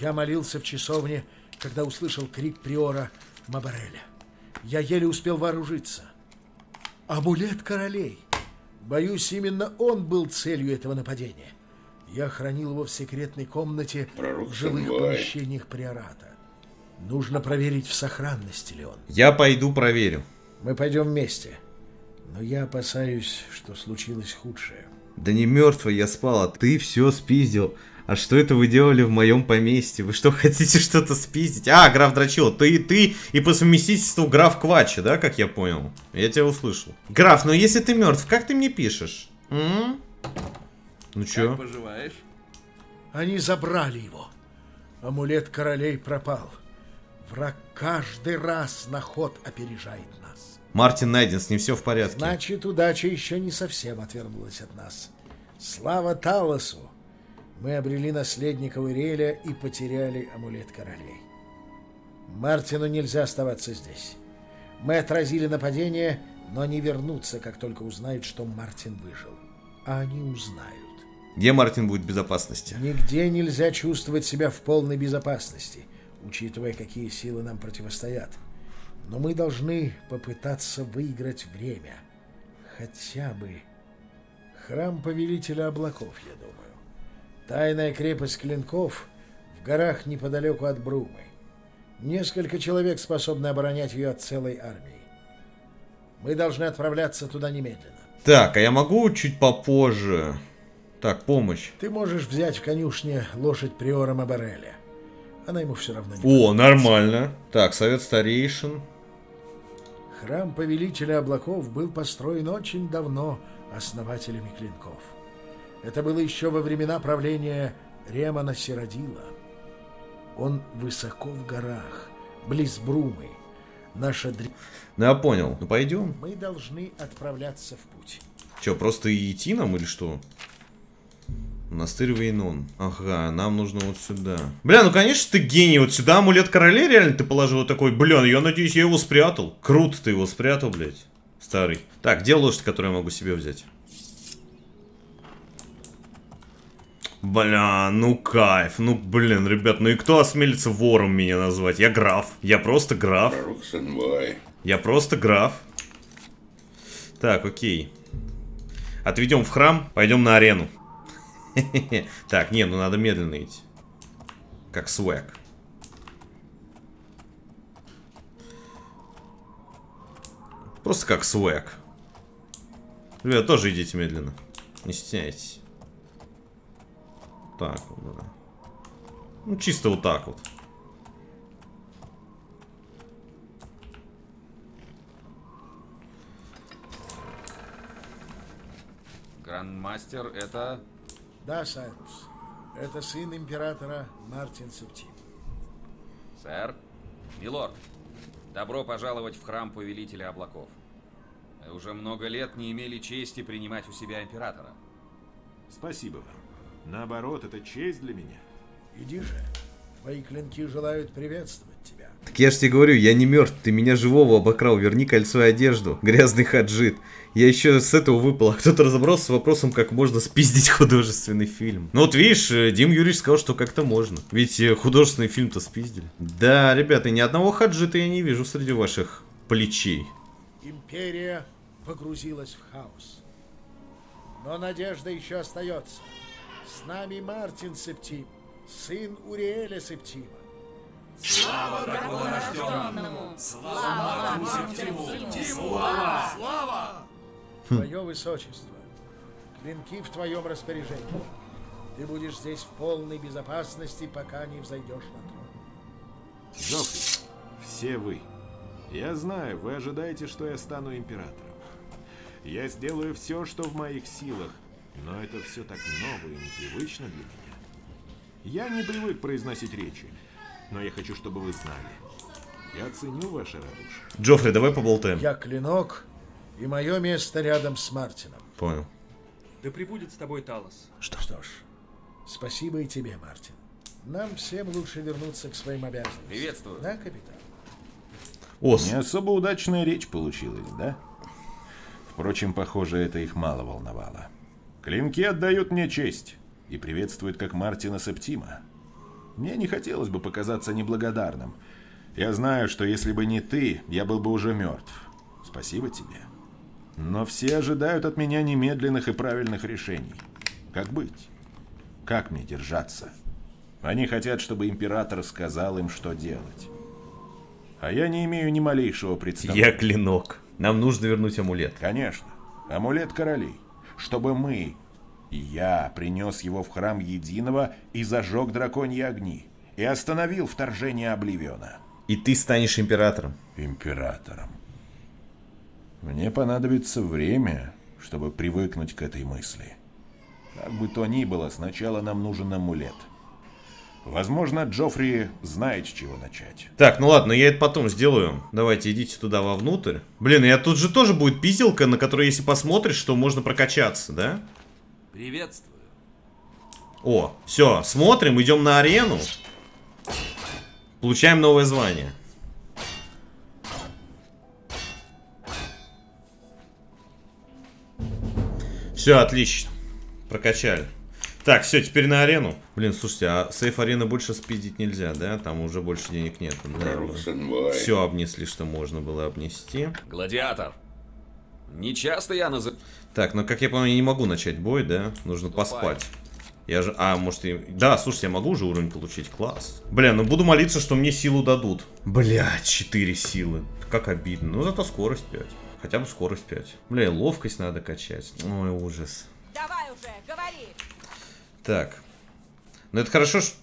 Я молился в часовне, когда услышал крик приора Мабареля. Я еле успел вооружиться. Амулет королей. Боюсь, именно он был целью этого нападения. Я хранил его в секретной комнате в жилых помещениях приората. Нужно проверить, в сохранности ли он. Я пойду проверю. Мы пойдем вместе. Но я опасаюсь, что случилось худшее. Да не мертвый я спал, а ты все спиздил. А что это вы делали в моем поместье? Вы что, (laughs) хотите что-то спиздить? А, граф Драчил, ты и ты, и по совместительству граф Квачи, да, как я понял? Я тебя услышал. Граф, ну если ты мертв, как ты мне пишешь? М? Ну чё? поживаешь? Они забрали его. Амулет королей пропал. Враг каждый раз на ход опережает нас. Мартин найден, с ним все в порядке. Значит, удача еще не совсем отвернулась от нас. Слава Талосу! Мы обрели наследника Уиреля и потеряли амулет королей. Мартину нельзя оставаться здесь. Мы отразили нападение, но они вернутся, как только узнают, что Мартин выжил. А они узнают. Где Мартин будет в безопасности? Нигде нельзя чувствовать себя в полной безопасности, учитывая, какие силы нам противостоят. Но мы должны попытаться выиграть время. Хотя бы храм Повелителя Облаков, я думаю. Тайная крепость Клинков в горах неподалеку от Брумы. Несколько человек способны оборонять ее от целой армии. Мы должны отправляться туда немедленно. Так, а я могу чуть попозже? Так, помощь. Ты можешь взять в конюшне лошадь приора Мабареля. Она ему все равно не О, нормально. Так, совет старейшин. Храм Повелителя Облаков был построен очень давно основателями клинков. Это было еще во времена правления Ремана Сиродила. Он высоко в горах, близ Брумы. Наша дре... Ну я понял. Ну пойдем. Мы должны отправляться в путь. Че, просто идти нам или что? Монастырь Вейнон. Ага, нам нужно вот сюда. Бля, ну конечно ты гений. Вот сюда амулет королей реально ты положил вот такой. Бля, я надеюсь, я его спрятал. Круто ты его спрятал, блядь. Старый. Так, где лошадь, которую я могу себе взять? Бля, ну кайф. Ну, блин, ребят, ну и кто осмелится вором меня назвать? Я граф. Я просто граф. Я просто граф. Так, окей. Отведем в храм, пойдем на арену. (laughs) Так, не, ну надо медленно идти. Как свэк. Просто как свэк. Ребят, тоже идите медленно. Не стесняйтесь. Так вот, да. Ну, чисто вот так вот. Грандмастер это... Да, Сайрус. Это сын императора Мартин Септим. Сэр? Милорд, добро пожаловать в храм Повелителя Облаков. Мы уже много лет не имели чести принимать у себя императора. Спасибо вам. Наоборот, это честь для меня. Иди же. Твои клинки желают приветствовать. Так я же тебе говорю, я не мертв, ты меня живого обокрал, верни кольцо и одежду, грязный хаджит. Я еще с этого выпал, а кто-то разобрался с вопросом, как можно спиздить художественный фильм. Ну вот видишь, э, Дим Юрьевич сказал, что как-то можно. Ведь э, художественный фильм-то спиздили. Да, ребята, ни одного хаджита я не вижу среди ваших плечей. Империя погрузилась в хаос. Но надежда еще остается. С нами Мартин Септим, сын Уриэля Септима. Твое Высочество, клинки в твоем распоряжении. Ты будешь здесь в полной безопасности, пока не взойдешь на трон. Жофри, все вы. Я знаю, вы ожидаете, что я стану императором. Я сделаю все, что в моих силах, но это все так ново и непривычно для меня. Я не привык произносить речи, но я хочу, чтобы вы знали. Я ценю ваше радушие. Джоффри, давай поболтаем. Я клинок, и мое место рядом с Мартином. Понял. Да прибудет с тобой Талос. Что, что ж, спасибо и тебе, Мартин. Нам всем лучше вернуться к своим обязанностям. Приветствую. Да, капитан? Ос. Не особо удачная речь получилась, да? Впрочем, похоже, это их мало волновало. Клинки отдают мне честь и приветствуют как Мартина Септима. Мне не хотелось бы показаться неблагодарным. Я знаю, что если бы не ты, я был бы уже мертв. Спасибо тебе. Но все ожидают от меня немедленных и правильных решений. Как быть? Как мне держаться? Они хотят, чтобы император сказал им, что делать. А я не имею ни малейшего представления. Я клинок. Нам нужно вернуть амулет. Конечно. Амулет королей. Чтобы мы, и я, принес его в храм Единого и зажег драконьи огни. И остановил вторжение Обливиона. И ты станешь императором. Императором. Мне понадобится время, чтобы привыкнуть к этой мысли. Как бы то ни было, сначала нам нужен амулет. Возможно, Джоффри знает, с чего начать. Так, ну ладно, я это потом сделаю. Давайте, идите туда вовнутрь. Блин, я тут же тоже будет пизелка, на которой, если посмотришь, то можно прокачаться, да? Приветствую. О, все, смотрим, идем на арену. Получаем новое звание. Все, отлично. Прокачали. Так, все, теперь на арену. Блин, слушайте, а сейф арены больше спиздить нельзя, да? Там уже больше денег нет. Все обнесли, что можно было обнести. Гладиатор. Не часто я называю... Так, ну как я понимаю, я не могу начать бой, да? Нужно поспать. Я же... А, может и... Да, слушайте, я могу уже уровень получить. Класс. Бля, ну буду молиться, что мне силу дадут. Бля, 4 силы. Как обидно. Ну зато скорость 5. Хотя бы скорость 5. Бля, и ловкость надо качать. Ой, ужас. Давай уже, говори. Так. Ну это хорошо, что...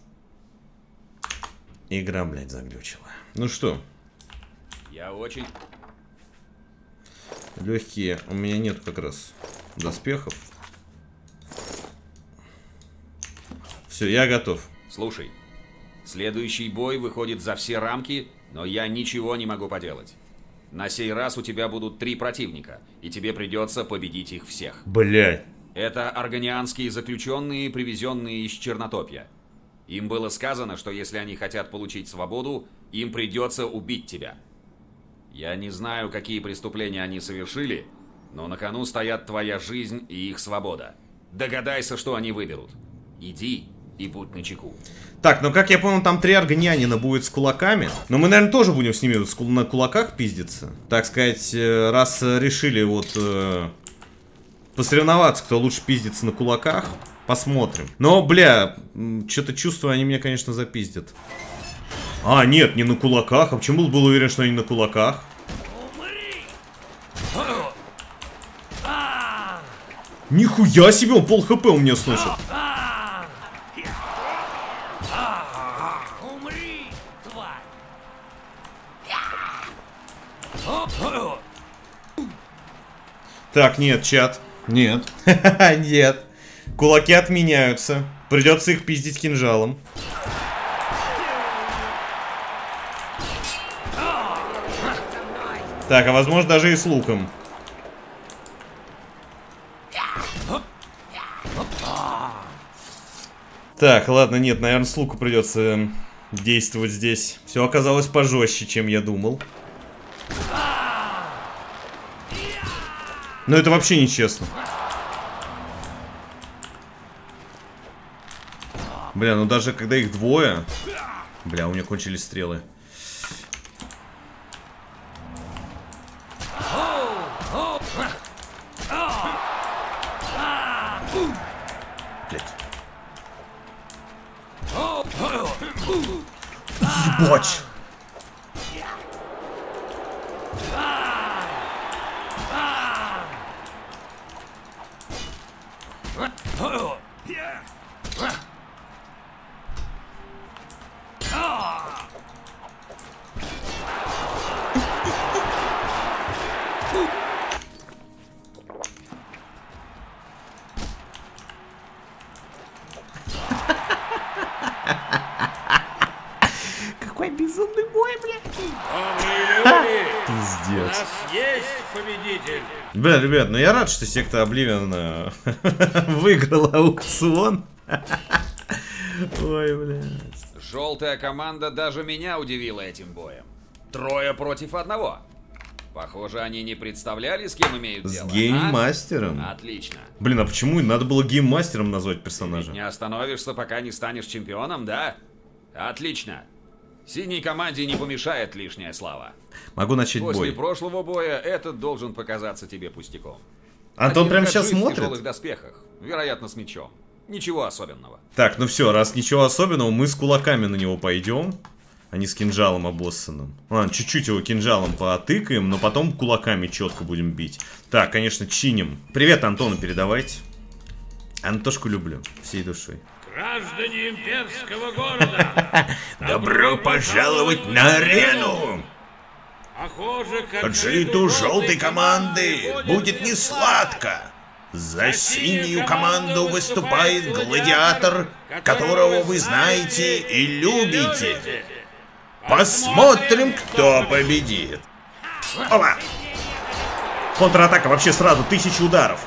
Игра, блядь, заглючила. Ну что, Я очень... легкие. У меня нет как раз доспехов. Все, я готов. Слушай, следующий бой выходит за все рамки, но я ничего не могу поделать. На сей раз у тебя будут три противника, и тебе придется победить их всех. Блядь. Это органианские заключенные, привезенные из Чернотопья. Им было сказано, что если они хотят получить свободу, им придется убить тебя. Я не знаю, какие преступления они совершили, но на кону стоят твоя жизнь и их свобода. Догадайся, что они выберут. Иди и будь начеку. Так, ну как я понял, там три аргонянина будет с кулаками. Но мы, наверное, тоже будем с ними на кулаках пиздиться. Так сказать, э, раз решили вот э, посоревноваться, кто лучше пиздится на кулаках, посмотрим. Но, бля, что-то чувствую, они меня, конечно, запиздят. А, нет, не на кулаках. А почему был уверен, что они на кулаках? Нихуя себе, он пол хп у меня тварь! Так, нет, чат. Нет. (laughs) Нет. Кулаки отменяются. Придется их пиздить кинжалом. Так, а возможно даже и с луком. Так, ладно, нет, наверное, с луку придется эм, действовать здесь. Все оказалось пожестче, чем я думал. Но это вообще нечестно. Бля, ну даже когда их двое... Бля, у меня кончились стрелы. Я рад, что секта Обливион (laughs) выиграла аукцион. Ой, блядь. Желтая команда даже меня удивила этим боем. Трое против одного. Похоже, они не представляли, с кем имеют С дело. а? гейммастером. Отлично. Блин, а почему надо было гейммастером назвать персонажа? Не остановишься, пока не станешь чемпионом, да? Отлично. Синей команде не помешает лишняя слава. Могу начать После бой. прошлого боя этот должен показаться тебе пустяком. Антон Один прямо сейчас в смотрит? тяжелых доспехах, вероятно, с мечом. Ничего особенного. Так, ну все, раз ничего особенного, мы с кулаками на него пойдем. А не с кинжалом обоссанным. Ладно, чуть-чуть его кинжалом потыкаем, но потом кулаками четко будем бить. Так, конечно, чиним. Привет Антону передавайте. Антошку люблю всей душой. Граждане имперского города. (laughs) Добро пожаловать на арену! Поджиту желтой команды будет не сладко. За синюю команду выступает гладиатор, которого вы знаете и любите. Посмотрим, кто победит. Опа! Контратака вообще сразу, тысяча ударов.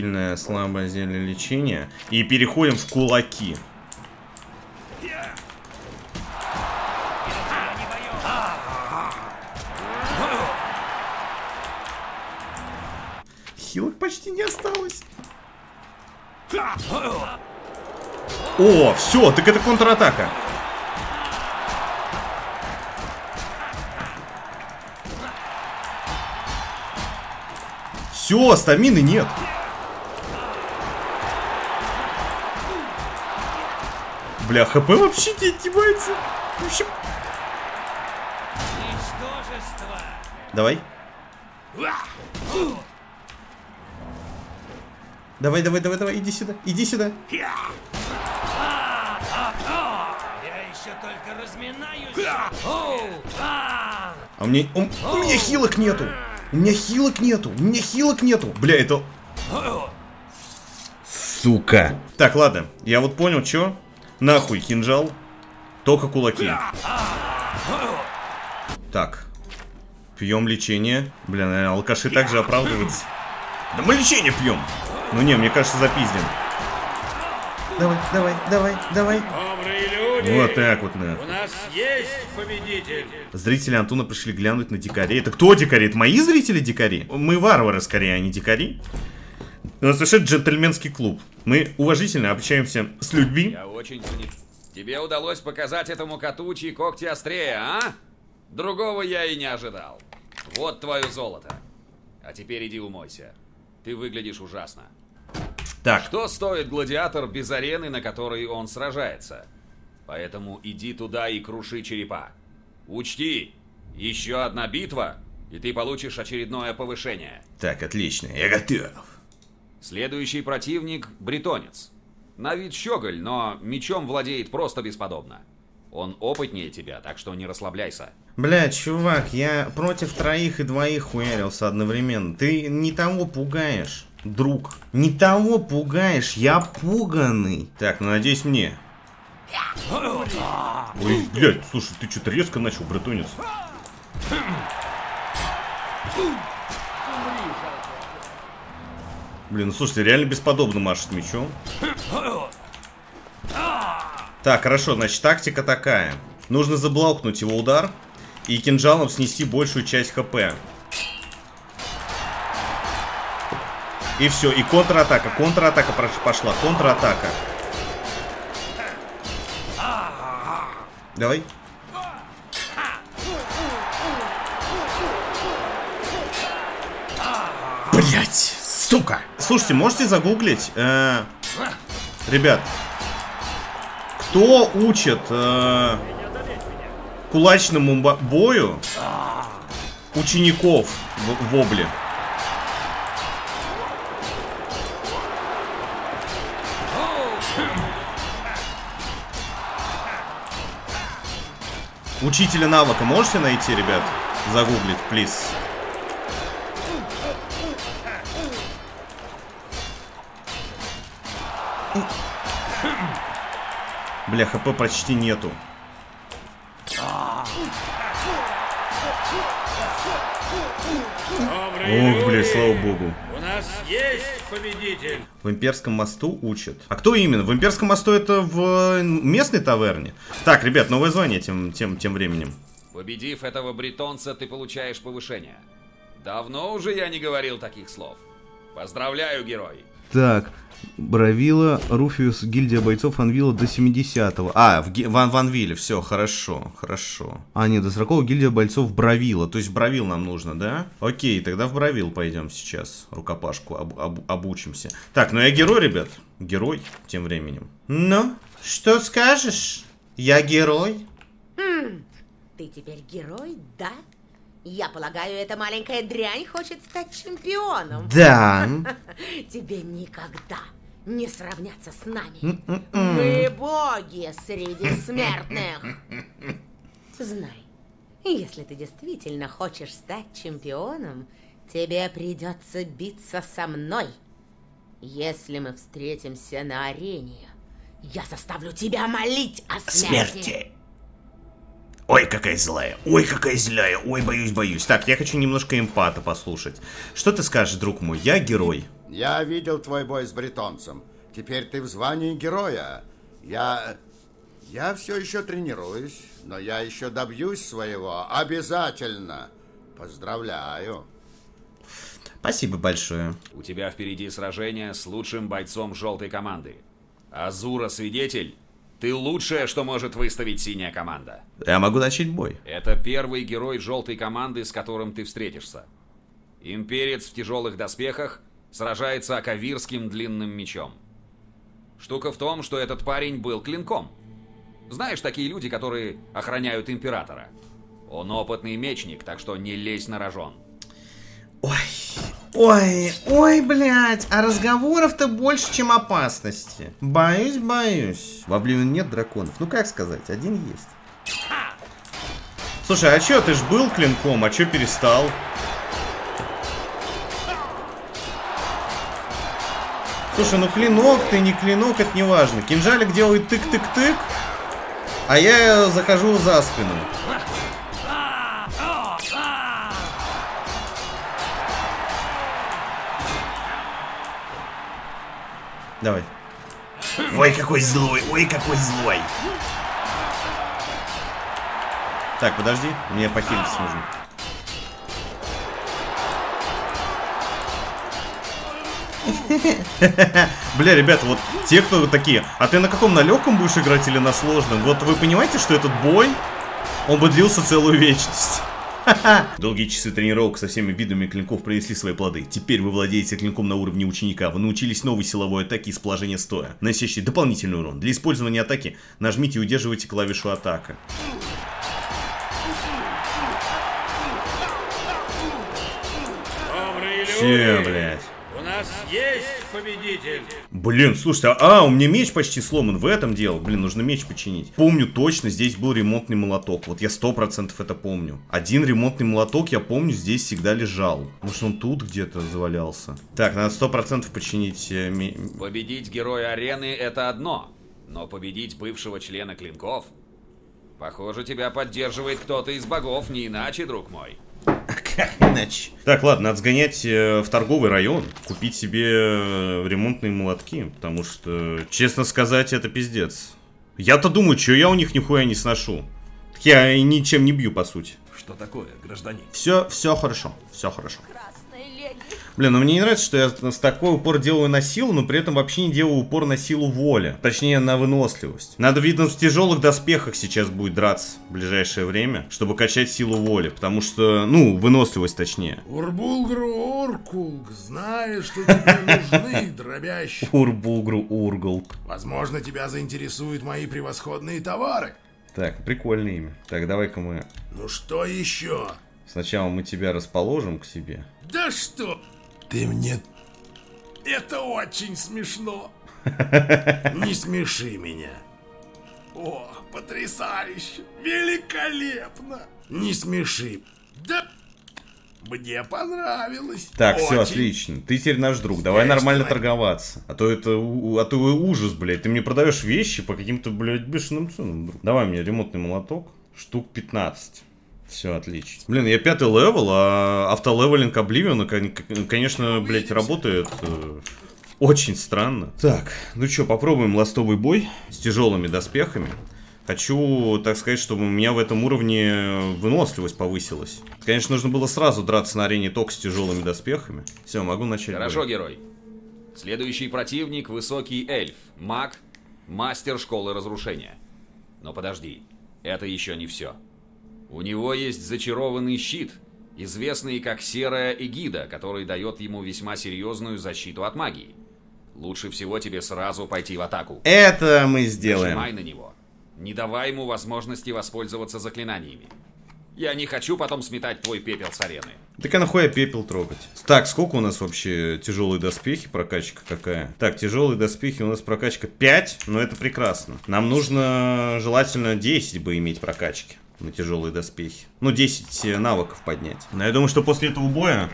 Сильное, слабое зелье лечения. И переходим в кулаки. Хилок почти не осталось. О, все, так это контратака. Все, стамины нет. Бля, хп вообще не отнимается. Вообще... Давай. Давай, давай, давай, давай, иди сюда, иди сюда. Я еще только разминаюсь. А у меня, у, у меня хилок нету. У меня хилок нету. У меня хилок нету. Бля, это... Сука. Так, ладно. Я вот понял, чё? Нахуй кинжал. Только кулаки. Так. Пьем лечение. Бля, наверное, алкаши также оправдываются. Да мы лечение пьем. Ну не, мне кажется, запиздим. Давай, давай, давай, давай. Вот так вот, на. У нас есть победитель. Зрители Антона пришли глянуть на дикарей. Это кто дикари? Это мои зрители дикари? Мы варвары скорее, а не дикари. У нас совершенно джентльменский клуб. Мы уважительно общаемся с людьми. Я очень ценю. Тебе удалось показать этому коту, чьи когти острее, а? Другого я и не ожидал. Вот твое золото. А теперь иди умойся. Ты выглядишь ужасно. Так, Что стоит гладиатор без арены, на которой он сражается? Поэтому иди туда и круши черепа. Учти, еще одна битва, и ты получишь очередное повышение. так, отлично, я готов. Следующий противник – бретонец. На вид щеголь, но мечом владеет просто бесподобно. Он опытнее тебя, так что не расслабляйся. Бля, чувак, я против троих и двоих хуярился одновременно. Ты не того пугаешь, друг. Не того пугаешь, я пуганый. Так, ну надеюсь мне. Ой, блядь, слушай, ты что-то резко начал, братонец. Блин, ну слушайте, реально бесподобно машет мечом. Так, хорошо, значит, тактика такая. Нужно заблокнуть его удар и кинжалом снести большую часть хп. И все, и контратака, контратака пошла, контратака. Давай. Блять, сука. Слушайте, можете загуглить, э, ребят, Кто учит э, кулачному бо- бою учеников в, в Обле? Учителя навыка можете найти, ребят? Загуглить, плиз. Бля, хп почти нету. Ох, бля, слава богу. У нас есть победитель. В Имперском мосту учат. А кто именно? В Имперском мосту это в местной таверне? Так, ребят, новое звание тем, тем, тем временем. Победив этого бретонца, ты получаешь повышение. Давно уже я не говорил таких слов. Поздравляю, герой. Так, Бравила, Руфиус, гильдия бойцов Анвила до 70-го. А, в, в, в Анвиле, все, хорошо, хорошо. А, нет, до 40 гильдия бойцов Бравила. То есть Бравил нам нужно, да? Окей, тогда в Бравил пойдем сейчас. Рукопашку об- об- обучимся. Так, ну я герой, ребят. Герой тем временем. Ну, что скажешь? Я герой? Ты теперь герой, да? Я полагаю, эта маленькая дрянь хочет стать чемпионом. Да. (laughs) Тебе никогда не сравняться с нами. М-м-м. Мы боги среди смертных. Знай, если ты действительно хочешь стать чемпионом, тебе придется биться со мной. Если мы встретимся на арене, я заставлю тебя молить о смерти. Смерти. Ой, какая злая, ой, какая злая, ой, боюсь, боюсь. Так, я хочу немножко эмпата послушать. Что ты скажешь, друг мой? Я герой. Я видел твой бой с бретонцем. Теперь ты в звании героя. Я... Я все еще тренируюсь, но я еще добьюсь своего. Обязательно. Поздравляю. Спасибо большое. У тебя впереди сражение с лучшим бойцом желтой команды. Азура свидетель. Ты лучшее, что может выставить синяя команда. Я могу начать бой. Это первый герой желтой команды, с которым ты встретишься. Имперец в тяжелых доспехах сражается акавирским длинным мечом. Штука в том, что этот парень был клинком. Знаешь, такие люди, которые охраняют императора. Он опытный мечник, так что не лезь на рожон. Ой, ой, блядь, а разговоров-то больше, чем опасности. Боюсь, боюсь. В Обливион нет драконов. Ну как сказать, один есть. Слушай, а чё, ты ж был клинком, а чё перестал? Слушай, ну клинок ты, не клинок, это не важно. Кинжалик делает тык-тык-тык, а я захожу за спину. Давай. Ой, какой злой, ой, какой злой. Так, подожди, мне похилиться нужно. (laughs) Бля, ребята, вот те, кто такие, а ты на каком, на легком будешь играть или на сложном? Вот вы понимаете, что этот бой, он бы длился целую вечность. (laughs) Долгие часы тренировок со всеми видами клинков принесли свои плоды. Теперь вы владеете клинком на уровне ученика. Вы научились новой силовой атаке из положения стоя, носящей дополнительный урон. Для использования атаки нажмите и удерживайте клавишу атака. Все, блядь. Есть победитель. Блин, слушайте, а, а, у меня меч почти сломан, в этом дело. Блин, нужно меч починить. Помню точно, здесь был ремонтный молоток. Вот я сто процентов это помню. Один ремонтный молоток, я помню, здесь всегда лежал. Может, он тут где-то завалялся. Так, надо сто процентов починить... э, Победить героя арены это одно, но победить бывшего члена клинков... Похоже, тебя поддерживает кто-то из богов, не иначе, друг мой. Как иначе? Так, ладно, надо сгонять э, в торговый район, купить себе э, ремонтные молотки, потому что, честно сказать, это пиздец. Я-то думаю, что я у них нихуя не сношу. Я ничем не бью, по сути. Что такое, гражданин? Все, все хорошо, все хорошо. Леди, Блин, ну мне не нравится, что я с такой упор делаю на силу, но при этом вообще не делаю упор на силу воли. Точнее, на выносливость. Надо, видно, в тяжелых доспехах сейчас будет драться в ближайшее время, чтобы качать силу воли. Потому что, ну, выносливость точнее. Урбулгру Уркулг, знаешь, что тебе нужны (laughs) дробящие. Урбулгру Ургл. Возможно, тебя заинтересуют мои превосходные товары. Так, прикольное имя. Так, давай-ка мы... Ну что еще? Сначала мы тебя расположим к себе. Да что? Ты мне... Это очень смешно. (laughs) Не смеши меня. Ох, потрясающе! Великолепно! Не смеши. Да мне понравилось. Так, Очень. все, отлично. Ты теперь наш друг. Давай Конечно, нормально давай. торговаться. А то это а то ужас, блядь. Ты мне продаешь вещи по каким-то, блядь, бешеным ценам, друг. Давай мне ремонтный молоток. Штук 15. Все, отлично. Блин, я пятый level, а авто leveling Обливиона, конечно, блядь, работает э, очень странно. Так, ну что, попробуем ластовый бой с тяжелыми доспехами. Хочу, так сказать, чтобы у меня в этом уровне выносливость повысилась. Конечно, нужно было сразу драться на арене только с тяжелыми доспехами. Все, могу начать. Хорошо, бой. герой. Следующий противник – высокий эльф, маг, мастер школы разрушения. Но подожди, это еще не все. У него есть зачарованный щит, известный как Серая Эгида, который дает ему весьма серьезную защиту от магии. Лучше всего тебе сразу пойти в атаку. Это мы сделаем. Нажимай на него. Не давай ему возможности воспользоваться заклинаниями. Я не хочу потом сметать твой пепел с арены. Так а нахуя пепел трогать? Так, сколько у нас вообще тяжелые доспехи, прокачка какая? Так, тяжелые доспехи у нас прокачка 5, но это прекрасно. Нам нужно желательно 10 бы иметь прокачки на тяжелые доспехи. Ну, 10 навыков поднять. Но я думаю, что после этого боя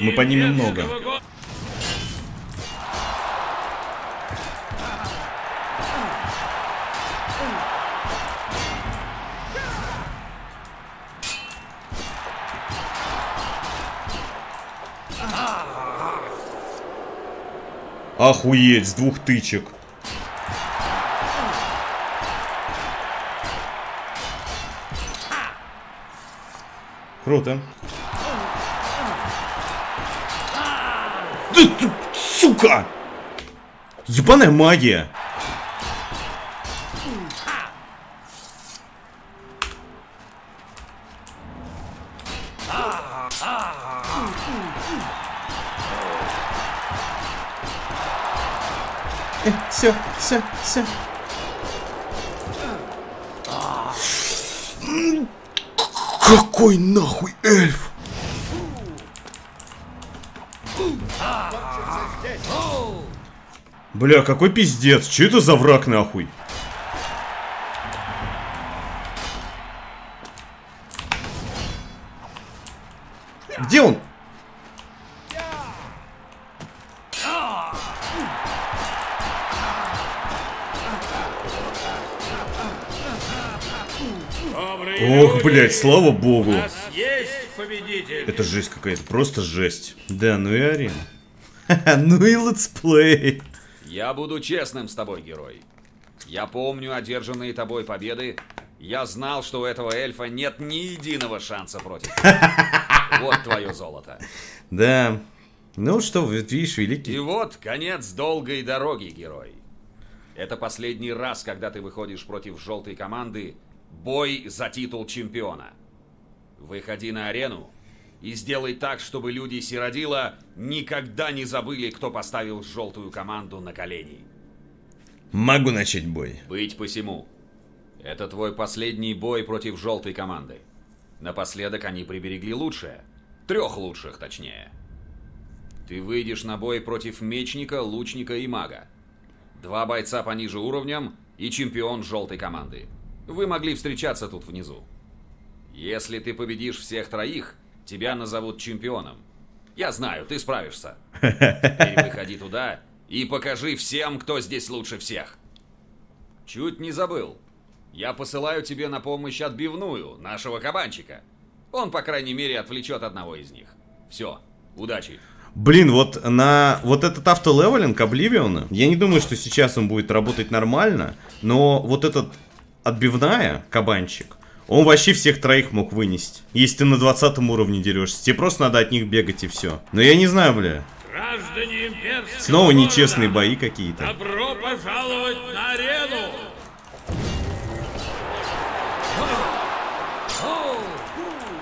мы поднимем много. Охуеть, с двух тычек. Круто. Да ты, сука! Ебаная магия! Все, все, все. Какой нахуй эльф? Бля, какой пиздец. Че это за враг нахуй? Где он? Ох, блядь, слава богу. У нас есть победитель. Это жесть какая-то, просто жесть. Да, ну и арена. (laughs) Ну и летсплей. Я буду честным с тобой, герой. Я помню одержанные тобой победы. Я знал, что у этого эльфа нет ни единого шанса против. тебя. (laughs) Вот твое золото. Да. Ну что, видишь, великий. И вот конец долгой дороги, герой. Это последний раз, когда ты выходишь против желтой команды. Бой за титул чемпиона. Выходи на арену и сделай так, чтобы люди Сиродила никогда не забыли, кто поставил желтую команду на колени. Могу начать бой. Быть посему. Это твой последний бой против желтой команды. Напоследок они приберегли лучшее. Трех лучших, точнее. Ты выйдешь на бой против мечника, лучника и мага. Два бойца пониже уровнем и чемпион желтой команды. Вы могли встречаться тут внизу. Если ты победишь всех троих, тебя назовут чемпионом. Я знаю, ты справишься. Теперь выходи туда и покажи всем, кто здесь лучше всех. Чуть не забыл. Я посылаю тебе на помощь отбивную, нашего кабанчика. Он, по крайней мере, отвлечет одного из них. Все, удачи. Блин, вот на вот этот автолевелинг Обливиона, я не думаю, что сейчас он будет работать нормально, но вот этот отбивная, кабанчик, Он вообще всех троих мог вынести. Если ты на 20 уровне дерешься, тебе просто надо от них бегать и все. Но я не знаю, бля. Граждане Снова нечестные бои какие-то. Добро пожаловать на арену!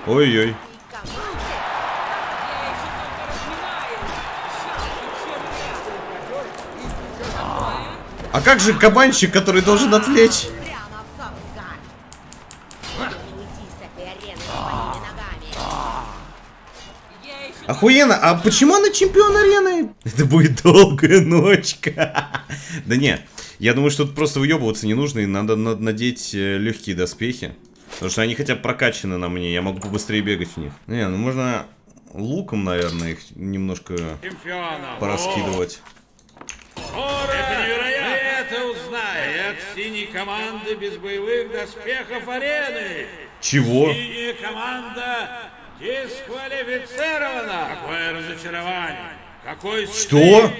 Ой-ой. А как же кабанчик, который должен отвлечь? Охуенно, а почему она чемпион арены? Это будет долгая ночка. (laughs) Да не, я думаю, что тут просто въебываться не нужно, и надо на- надеть э, легкие доспехи. Потому что они хотя бы прокачаны на мне, я могу побыстрее бегать в них. Не, ну можно луком, наверное, их немножко Чемпиона! пораскидывать. Это невероятно! Вы это узнаете от синей команды без боевых доспехов арены! Чего? Синяя команда дисквалифицирована! Какое разочарование! Какой стыд! Что?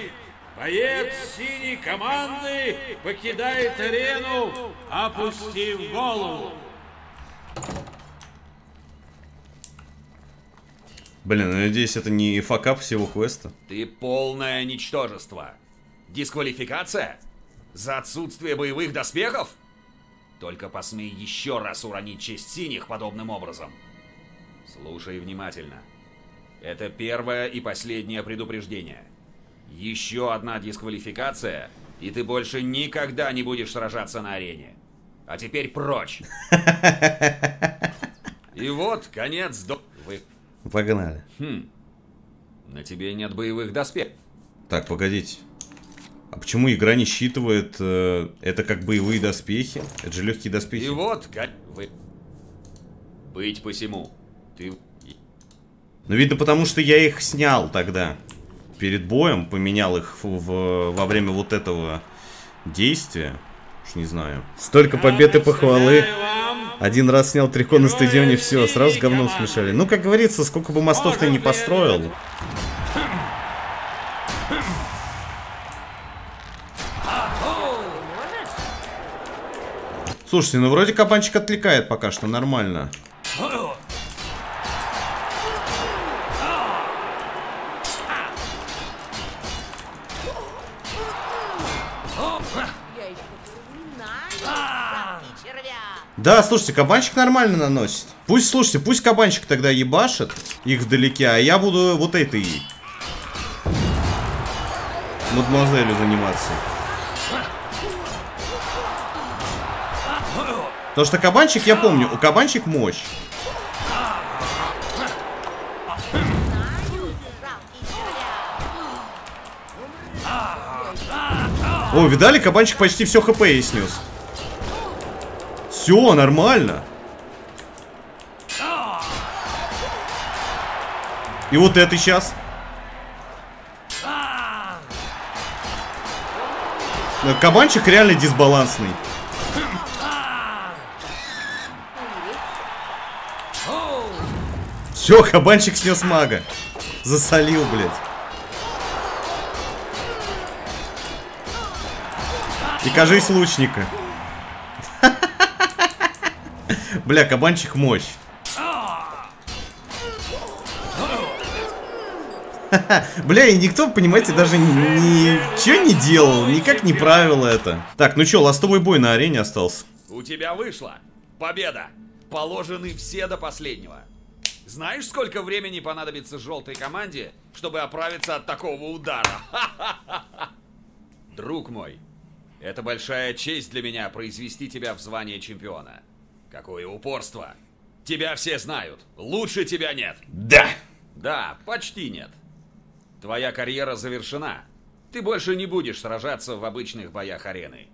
Боец синей команды покидает арену, опустив голову. Блин, ну, надеюсь, это не факап всего квеста. Ты полное ничтожество. Дисквалификация? За отсутствие боевых доспехов? Только посмей еще раз уронить честь синих подобным образом. Слушай внимательно. Это первое и последнее предупреждение. Еще одна дисквалификация, и ты больше никогда не будешь сражаться на арене. А теперь прочь. И вот конец до... Вы... Погнали. Хм. На тебе нет боевых доспехов. Так, погодите. А почему игра не считывает э, это как боевые доспехи? Это же легкие доспехи. И вот, как вы... Быть посему. Ты... Ну, видно, потому что я их снял тогда. Перед боем поменял их в, во время вот этого действия. Уж не знаю. Столько побед и похвалы. Один раз снял трикон на стадионе, все, сразу с говном смешали. Ну, как говорится, сколько бы мостов ты не построил. Слушайте, ну вроде кабанчик отвлекает пока что нормально. Да, слушайте, кабанчик нормально наносит. Пусть, слушайте, пусть кабанчик тогда ебашит их вдалеке, а я буду вот этой мадемуазелью заниматься. Потому что кабанчик, я помню, у кабанчик мощь. О, видали, кабанчик почти все хп ей снес. Все, нормально. И вот это сейчас. Кабанчик реально дисбалансный. Все, кабанчик снес мага. Засолил, блядь. И кажись лучника. Бля, кабанчик мощь. (laughs) Бля, и никто, понимаете, даже ни- ничего не делал, никак не правил это. Так, ну чё, ластовый бой на арене остался. У тебя вышло. Победа. Положены все до последнего. Знаешь, сколько времени понадобится желтой команде, чтобы оправиться от такого удара? (laughs) Друг мой, это большая честь для меня произвести тебя в звание чемпиона. Какое упорство. Тебя все знают. Лучше тебя нет. Да. Да, почти нет. Твоя карьера завершена. Ты больше не будешь сражаться в обычных боях арены.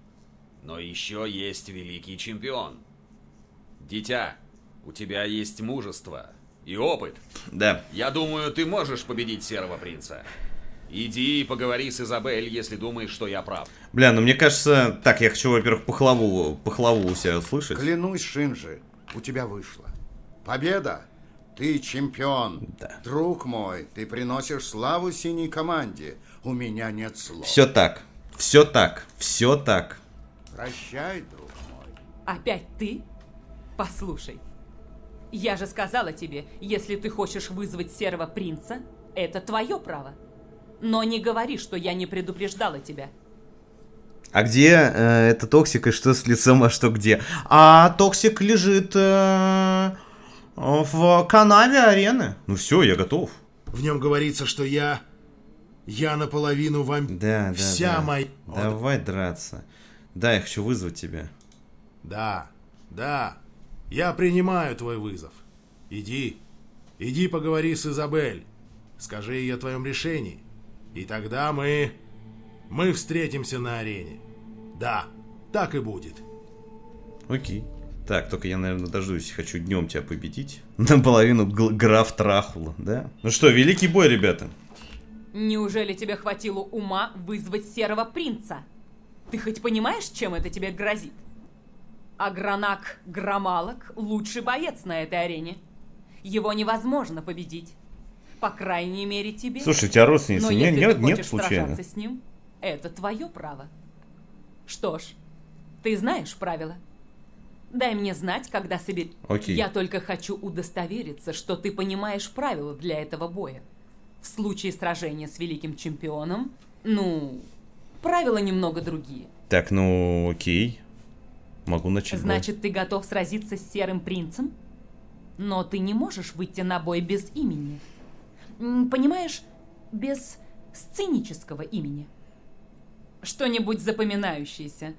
Но еще есть великий чемпион. Дитя, у тебя есть мужество и опыт. Да. Я думаю, ты можешь победить Серого Принца. Иди и поговори с Изабель, если думаешь, что я прав. Бля, ну мне кажется... Так, я хочу, во-первых, пахлаву, пахлаву у себя услышать. Клянусь, Шинджи, у тебя вышло. Победа! Ты чемпион. Друг мой, ты приносишь славу синей команде. У меня нет слов. Все так. Все так. Все так. Прощай, друг. Опять ты? Послушай, Я же сказала тебе, если ты хочешь вызвать серого принца, это твое право. Но не говори, что я не предупреждала тебя. А где э, это токсик и что с лицом, а что где? А токсик лежит э, в канаве арены. Ну все, я готов. В нем говорится, что я... Я наполовину вампир. Да, да, Вся да. моя... Давай драться. Да, я хочу вызвать тебя. Да, да. Я принимаю твой вызов. Иди. Иди поговори с Изабель. Скажи ей о твоем решении. И тогда мы... Мы встретимся на арене. Да, так и будет. Окей. Так, только я, наверное, дождусь. Хочу днем тебя победить. (laughs) Наполовину граф Трахула, да? Ну что, великий бой, ребята. Неужели тебе хватило ума вызвать серого принца? Ты хоть понимаешь, чем это тебе грозит? Агранак Громалок – лучший боец на этой арене. Его невозможно победить. По крайней мере, тебе. Слушай, у тебя родственницы Но нет, если нет, ты нет случайно? сражаться с ним, это твое право. Что ж, ты знаешь правила. Дай мне знать, когда собер... Окей. Я только хочу удостовериться, что ты понимаешь правила для этого боя. В случае сражения с великим чемпионом, ну, правила немного другие. Так, ну окей. Могу начать бой. Значит, ты готов сразиться с серым принцем? Но ты не можешь выйти на бой без имени. Понимаешь, без сценического имени. Что-нибудь запоминающееся,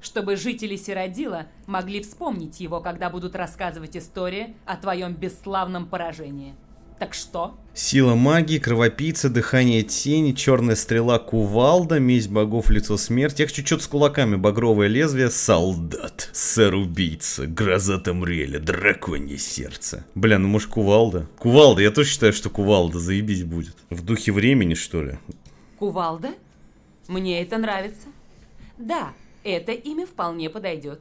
чтобы жители Сиродила могли вспомнить его, когда будут рассказывать истории о твоем бесславном поражении. Так что? Сила магии, кровопийца, дыхание тени, черная стрела, кувалда, месть богов, лицо смерти. Я хочу что-то с кулаками, багровое лезвие, солдат, сэр-убийца, гроза Тамриэля, драконье сердце. Бля, ну может кувалда? Кувалда, я тоже считаю, что кувалда, заебись будет. В духе времени, что ли? Кувалда? Мне это нравится. Да, это имя вполне подойдет.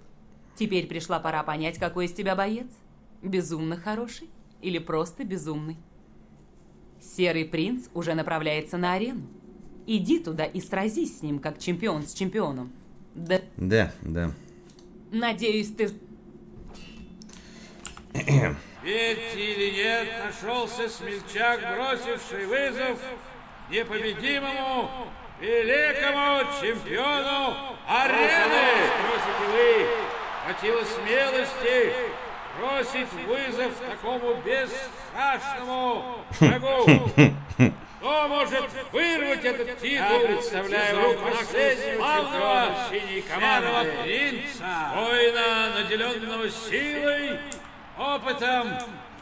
Теперь пришла пора понять, какой из тебя боец. Безумно хороший или просто безумный. Серый принц уже направляется на арену. Иди туда и сразись с ним, как чемпион с чемпионом. Да, Да, да. Надеюсь, ты... Верьте или нет, нашелся смельчак, бросивший вызов непобедимому великому чемпиону арены. Спросите вы, хватило смелости бросить вызов такому бесстрашному врагу? (laughs) Кто может вырвать этот титул, представляю вам последнего чемпиона синей команды, принца, воина, наделенного силой, опытом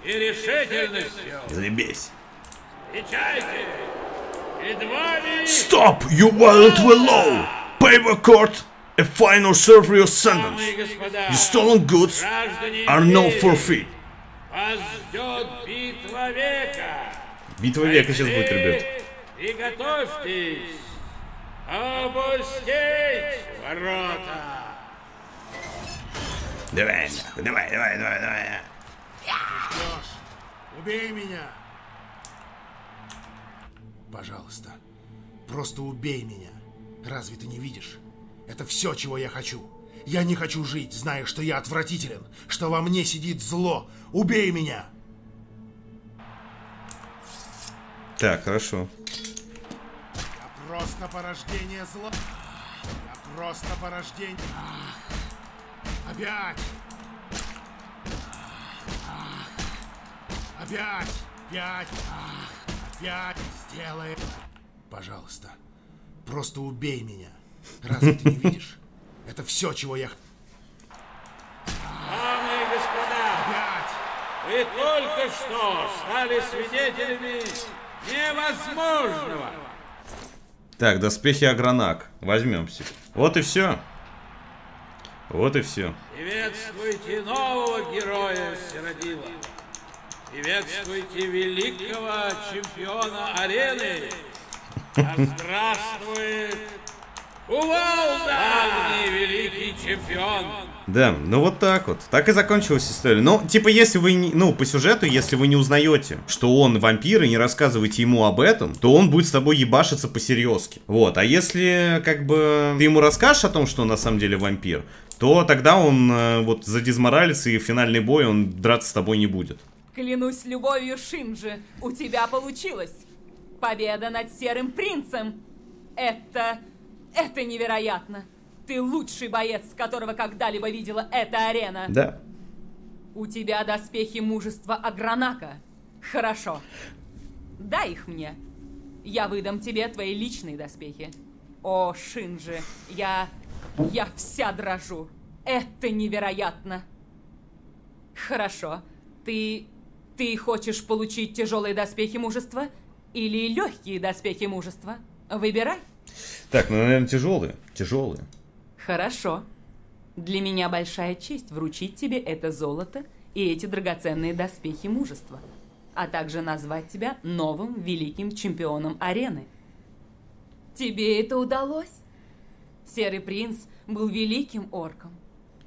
и решительностью. Заебись. Встречайте! Перед вами... Stop, you violent willow! Paper court, a final serve for your sentence. Your stolen goods are no forfeit. Вас ждет битва века. Битва века сейчас будет, ребят. Приготовьтесь опустить ворота. Давай, нахуй, давай, давай, давай, давай. Ждешь? Убей меня! Пожалуйста, просто убей меня. Разве ты не видишь? Это все, чего я хочу. Я не хочу жить, зная, что я отвратителен, что во мне сидит зло. Убей меня! Так, хорошо. Я просто порождение зла. Я просто порождение... Ах, Опять! Ах, Опять! Опять! Ах, Опять! Сделай! Пожалуйста, просто убей меня. Разве ты не (laughs) видишь? Это все, чего я... х- Дамы и господа, вы только что стали свидетелями невозможного. Так, доспехи Агранак. Возьмем себе. Вот и все. Вот и все. Приветствуйте нового героя Сиродила. Приветствуйте великого чемпиона арены. Да здравствует Кувалда! Давний великий чемпион. Да, ну вот так вот. Так и закончилась история. Ну, типа, если вы не, ну, по сюжету, если вы не узнаете, что он вампир, и не рассказываете ему об этом, то он будет с тобой ебашиться по-серьезки. Вот, а если, как бы, ты ему расскажешь о том, что он на самом деле вампир, то тогда он э, вот за Дизморалис и финальный бой он драться с тобой не будет. Клянусь любовью Шинджи, у тебя получилось. Победа над Серым Принцем. Это... это невероятно. Ты лучший боец, которого когда-либо видела эта арена. Да. У тебя доспехи мужества Агранака. Хорошо. Дай их мне. Я выдам тебе твои личные доспехи. О, Шинджи, я... я вся дрожу. Это невероятно. Хорошо. Ты... ты хочешь получить тяжелые доспехи мужества или легкие доспехи мужества? Выбирай. Так, ну, наверное, тяжелые. Тяжелые. Хорошо. Для меня большая честь вручить тебе это золото и эти драгоценные доспехи мужества, а также назвать тебя новым великим чемпионом арены. Тебе это удалось? Серый принц был великим орком.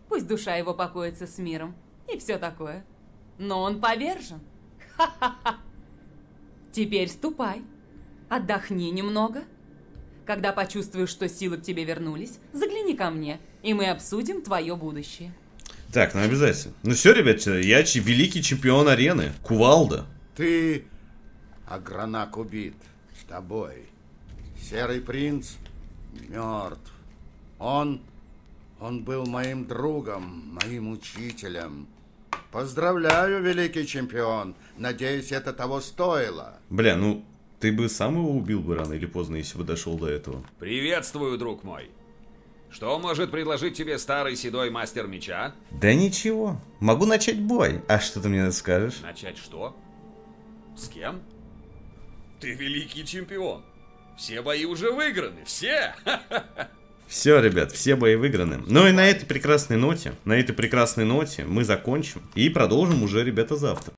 Пусть душа его покоится с миром и все такое. Но он повержен. (laughs) Ха-ха-ха. Теперь ступай. Отдохни немного. Когда почувствуешь, что силы к тебе вернулись, загляни ко мне, и мы обсудим твое будущее. Так, ну обязательно. Ну все, ребят, я ч- великий чемпион арены. Кувалда. Ты, Агранак, убит тобой. Серый принц мертв. Он, он был моим другом, моим учителем. Поздравляю, великий чемпион. Надеюсь, это того стоило. Бля, ну ты бы сам его убил бы рано или поздно, если бы дошел до этого. Приветствую, друг мой. Что может предложить тебе старый седой мастер меча? Да ничего. Могу начать бой. А что ты мне скажешь? Начать что? С кем? Ты великий чемпион. Все бои уже выиграны, все! Все, ребят, все бои выиграны. Ну и на этой прекрасной ноте, на этой прекрасной ноте мы закончим и продолжим уже, ребята, завтра.